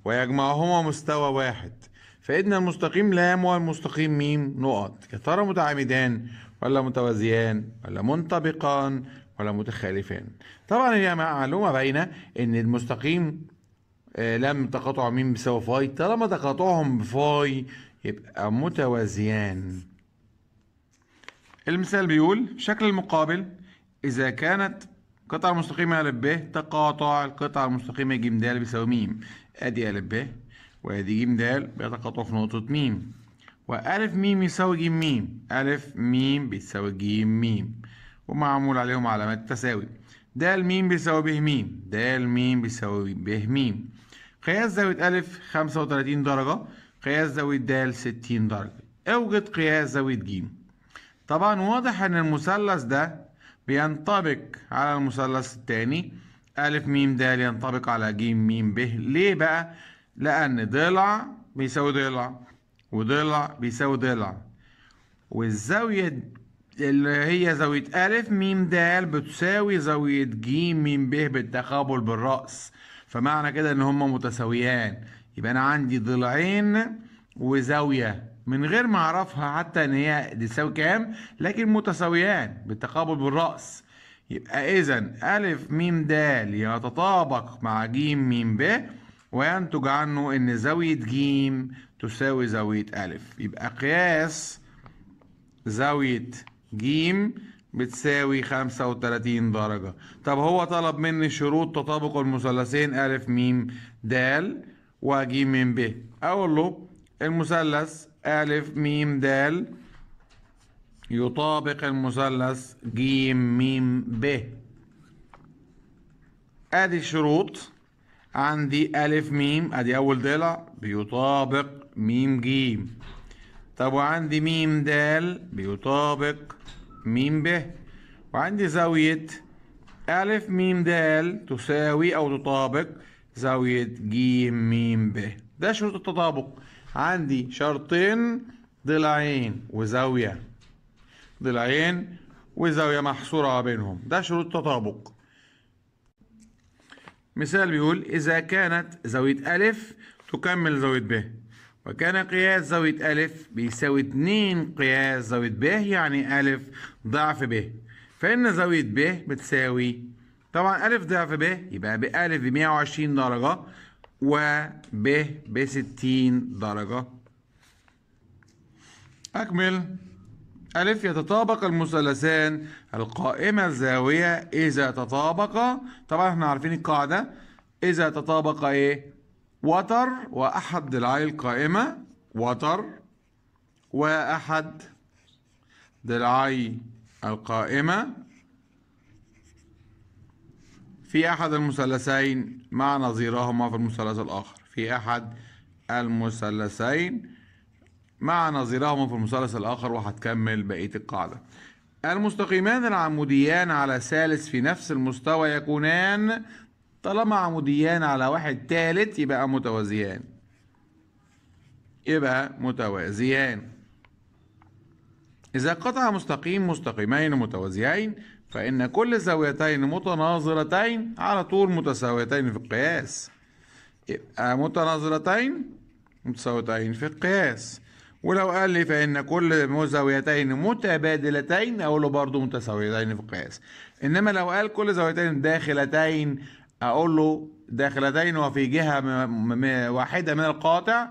ويجمعهما مستوى واحد فإن المستقيم لام والمستقيم ميم نقط يا ترى متعامدان ولا متوازيان ولا منطبقان ولا متخالفان. طبعا هي معلومة باينة إن المستقيم آه، لام تقاطع ميم بيساوي فاي. طالما تقاطعهم بفاي يبقى متوازيان. المثال بيقول شكل المقابل إذا كانت قطعة مستقيمة أ ب تقاطع القطعة المستقيمة ج د بيساوي م أدي أ ب وادي ج د بيتقاطعوا في نقطة م وألف م يساوي ج م ألف م بيساوي ج م ومعمول عليهم علامات تساوي. د م بيساوي ب م د م بيساوي ب م قياس زاوية ألف 35 درجة. قياس زاوية د 60 درجة. أوجد قياس زاوية ج طبعا واضح إن المثلث ده بينطبق على المثلث التاني. ألف ميم د ينطبق على ج ميم ب ليه بقى؟ لأن ضلع بيساوي ضلع وضلع بيساوي ضلع. والزاوية اللي هي زاوية ألف ميم د بتساوي زاوية ج ميم ب بالتقابل بالرأس. فمعنى كده إن هما متساويان. يبقى أنا عندي ضلعين وزاوية. من غير ما أعرفها حتى إن هي تساوي كام؟ لكن متساويان بالتقابل بالرأس. يبقى إذا ألف ميم د يتطابق مع ج ميم ب وينتج عنه إن زاوية ج تساوي زاوية ألف. يبقى قياس زاوية ج بتساوي 35 درجة. طب هو طلب مني شروط تطابق المثلثين ألف ميم د وج ميم ب. أقول له المثلث ألف ميم د يطابق المثلث ج ميم ب. أدي الشروط. عندي ألف ميم أدي أول ضلع بيطابق ميم جيم. طب وعندي ميم د بيطابق ميم ب وعندي زاوية ألف ميم د تساوي أو تطابق زاوية ج ميم ب ده شروط التطابق. عندي شرطين ضلعين وزاوية. ضلعين وزاوية محصورة بينهم. ده شروط التطابق. مثال بيقول إذا كانت زاوية ألف تكمل زاوية ب وكان قياس زاوية ألف بيساوي اتنين قياس زاوية ب يعني ألف ضعف ب فإن زاوية ب بتساوي طبعا ألف ضعف ب يبقى بألف ب 120 درجة وب ب 60 درجة. أكمل. ألف يتطابق المثلثان. القائمة الزاوية إذا تطابق طبعا إحنا عارفين القاعدة. إذا تطابق إيه؟ وتر وأحد ضلعي القائمة وتر وأحد ضلعي القائمة. في أحد المثلثين مع نظيرهما في المثلث الآخر. في أحد المثلثين مع نظيرهما في المثلث الآخر وهتكمل بقية القاعدة. المستقيمان العموديان على ثالث في نفس المستوى يكونان طالما عموديان على واحد تالت يبقى متوازيان. يبقى متوازيان. إذا قطع مستقيم مستقيمين متوازيين فإن كل زاويتين متناظرتين على طول متساويتين في القياس. يبقى متناظرتين متساويتين في القياس. ولو قال لي فإن كل زاويتين متبادلتين أقول له برضه متساويتين في القياس. إنما لو قال كل زاويتين داخلتين أقول له داخلتين وفي جهة واحدة من القاطع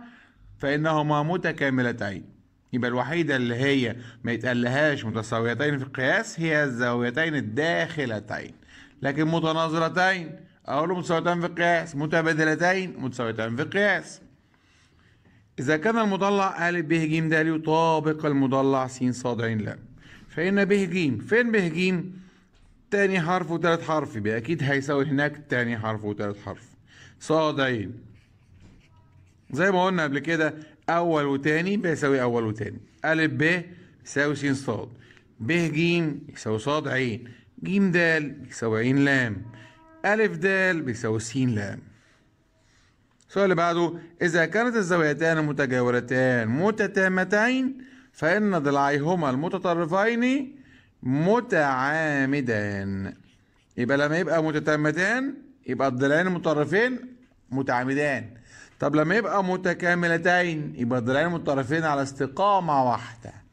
فإنهما متكاملتين. يبقى الوحيدة اللي هي ما يتقلهاش متساويتين في القياس هي الزاويتين الداخلتين. لكن متناظرتين أقول له متساويتين في القياس متبادلتين متساويتين في القياس. إذا كان المضلع أ ب ج د يطابق المضلع س ص ع ل فإن ب ج فين ب ج تاني حرف وتالت حرف يبقى أكيد هيساوي هناك تاني حرف وتالت حرف. ص ع زي ما قلنا قبل كده أول وتاني بيساوي أول وتاني. أ ب يساوي س ص ب ج يساوي ص ع ج د يساوي ع ل أ د بيساوي س ل السؤال اللي بعده إذا كانت الزاويتان المتجاورتان متتامتين فإن ضلعيهما المتطرفين متعامدان. يبقى لما يبقى متتامتان يبقى الضلعين المتطرفين متعامدان. طب لما يبقى متكاملتين يبقى الضلعين المتطرفين على استقامة واحدة.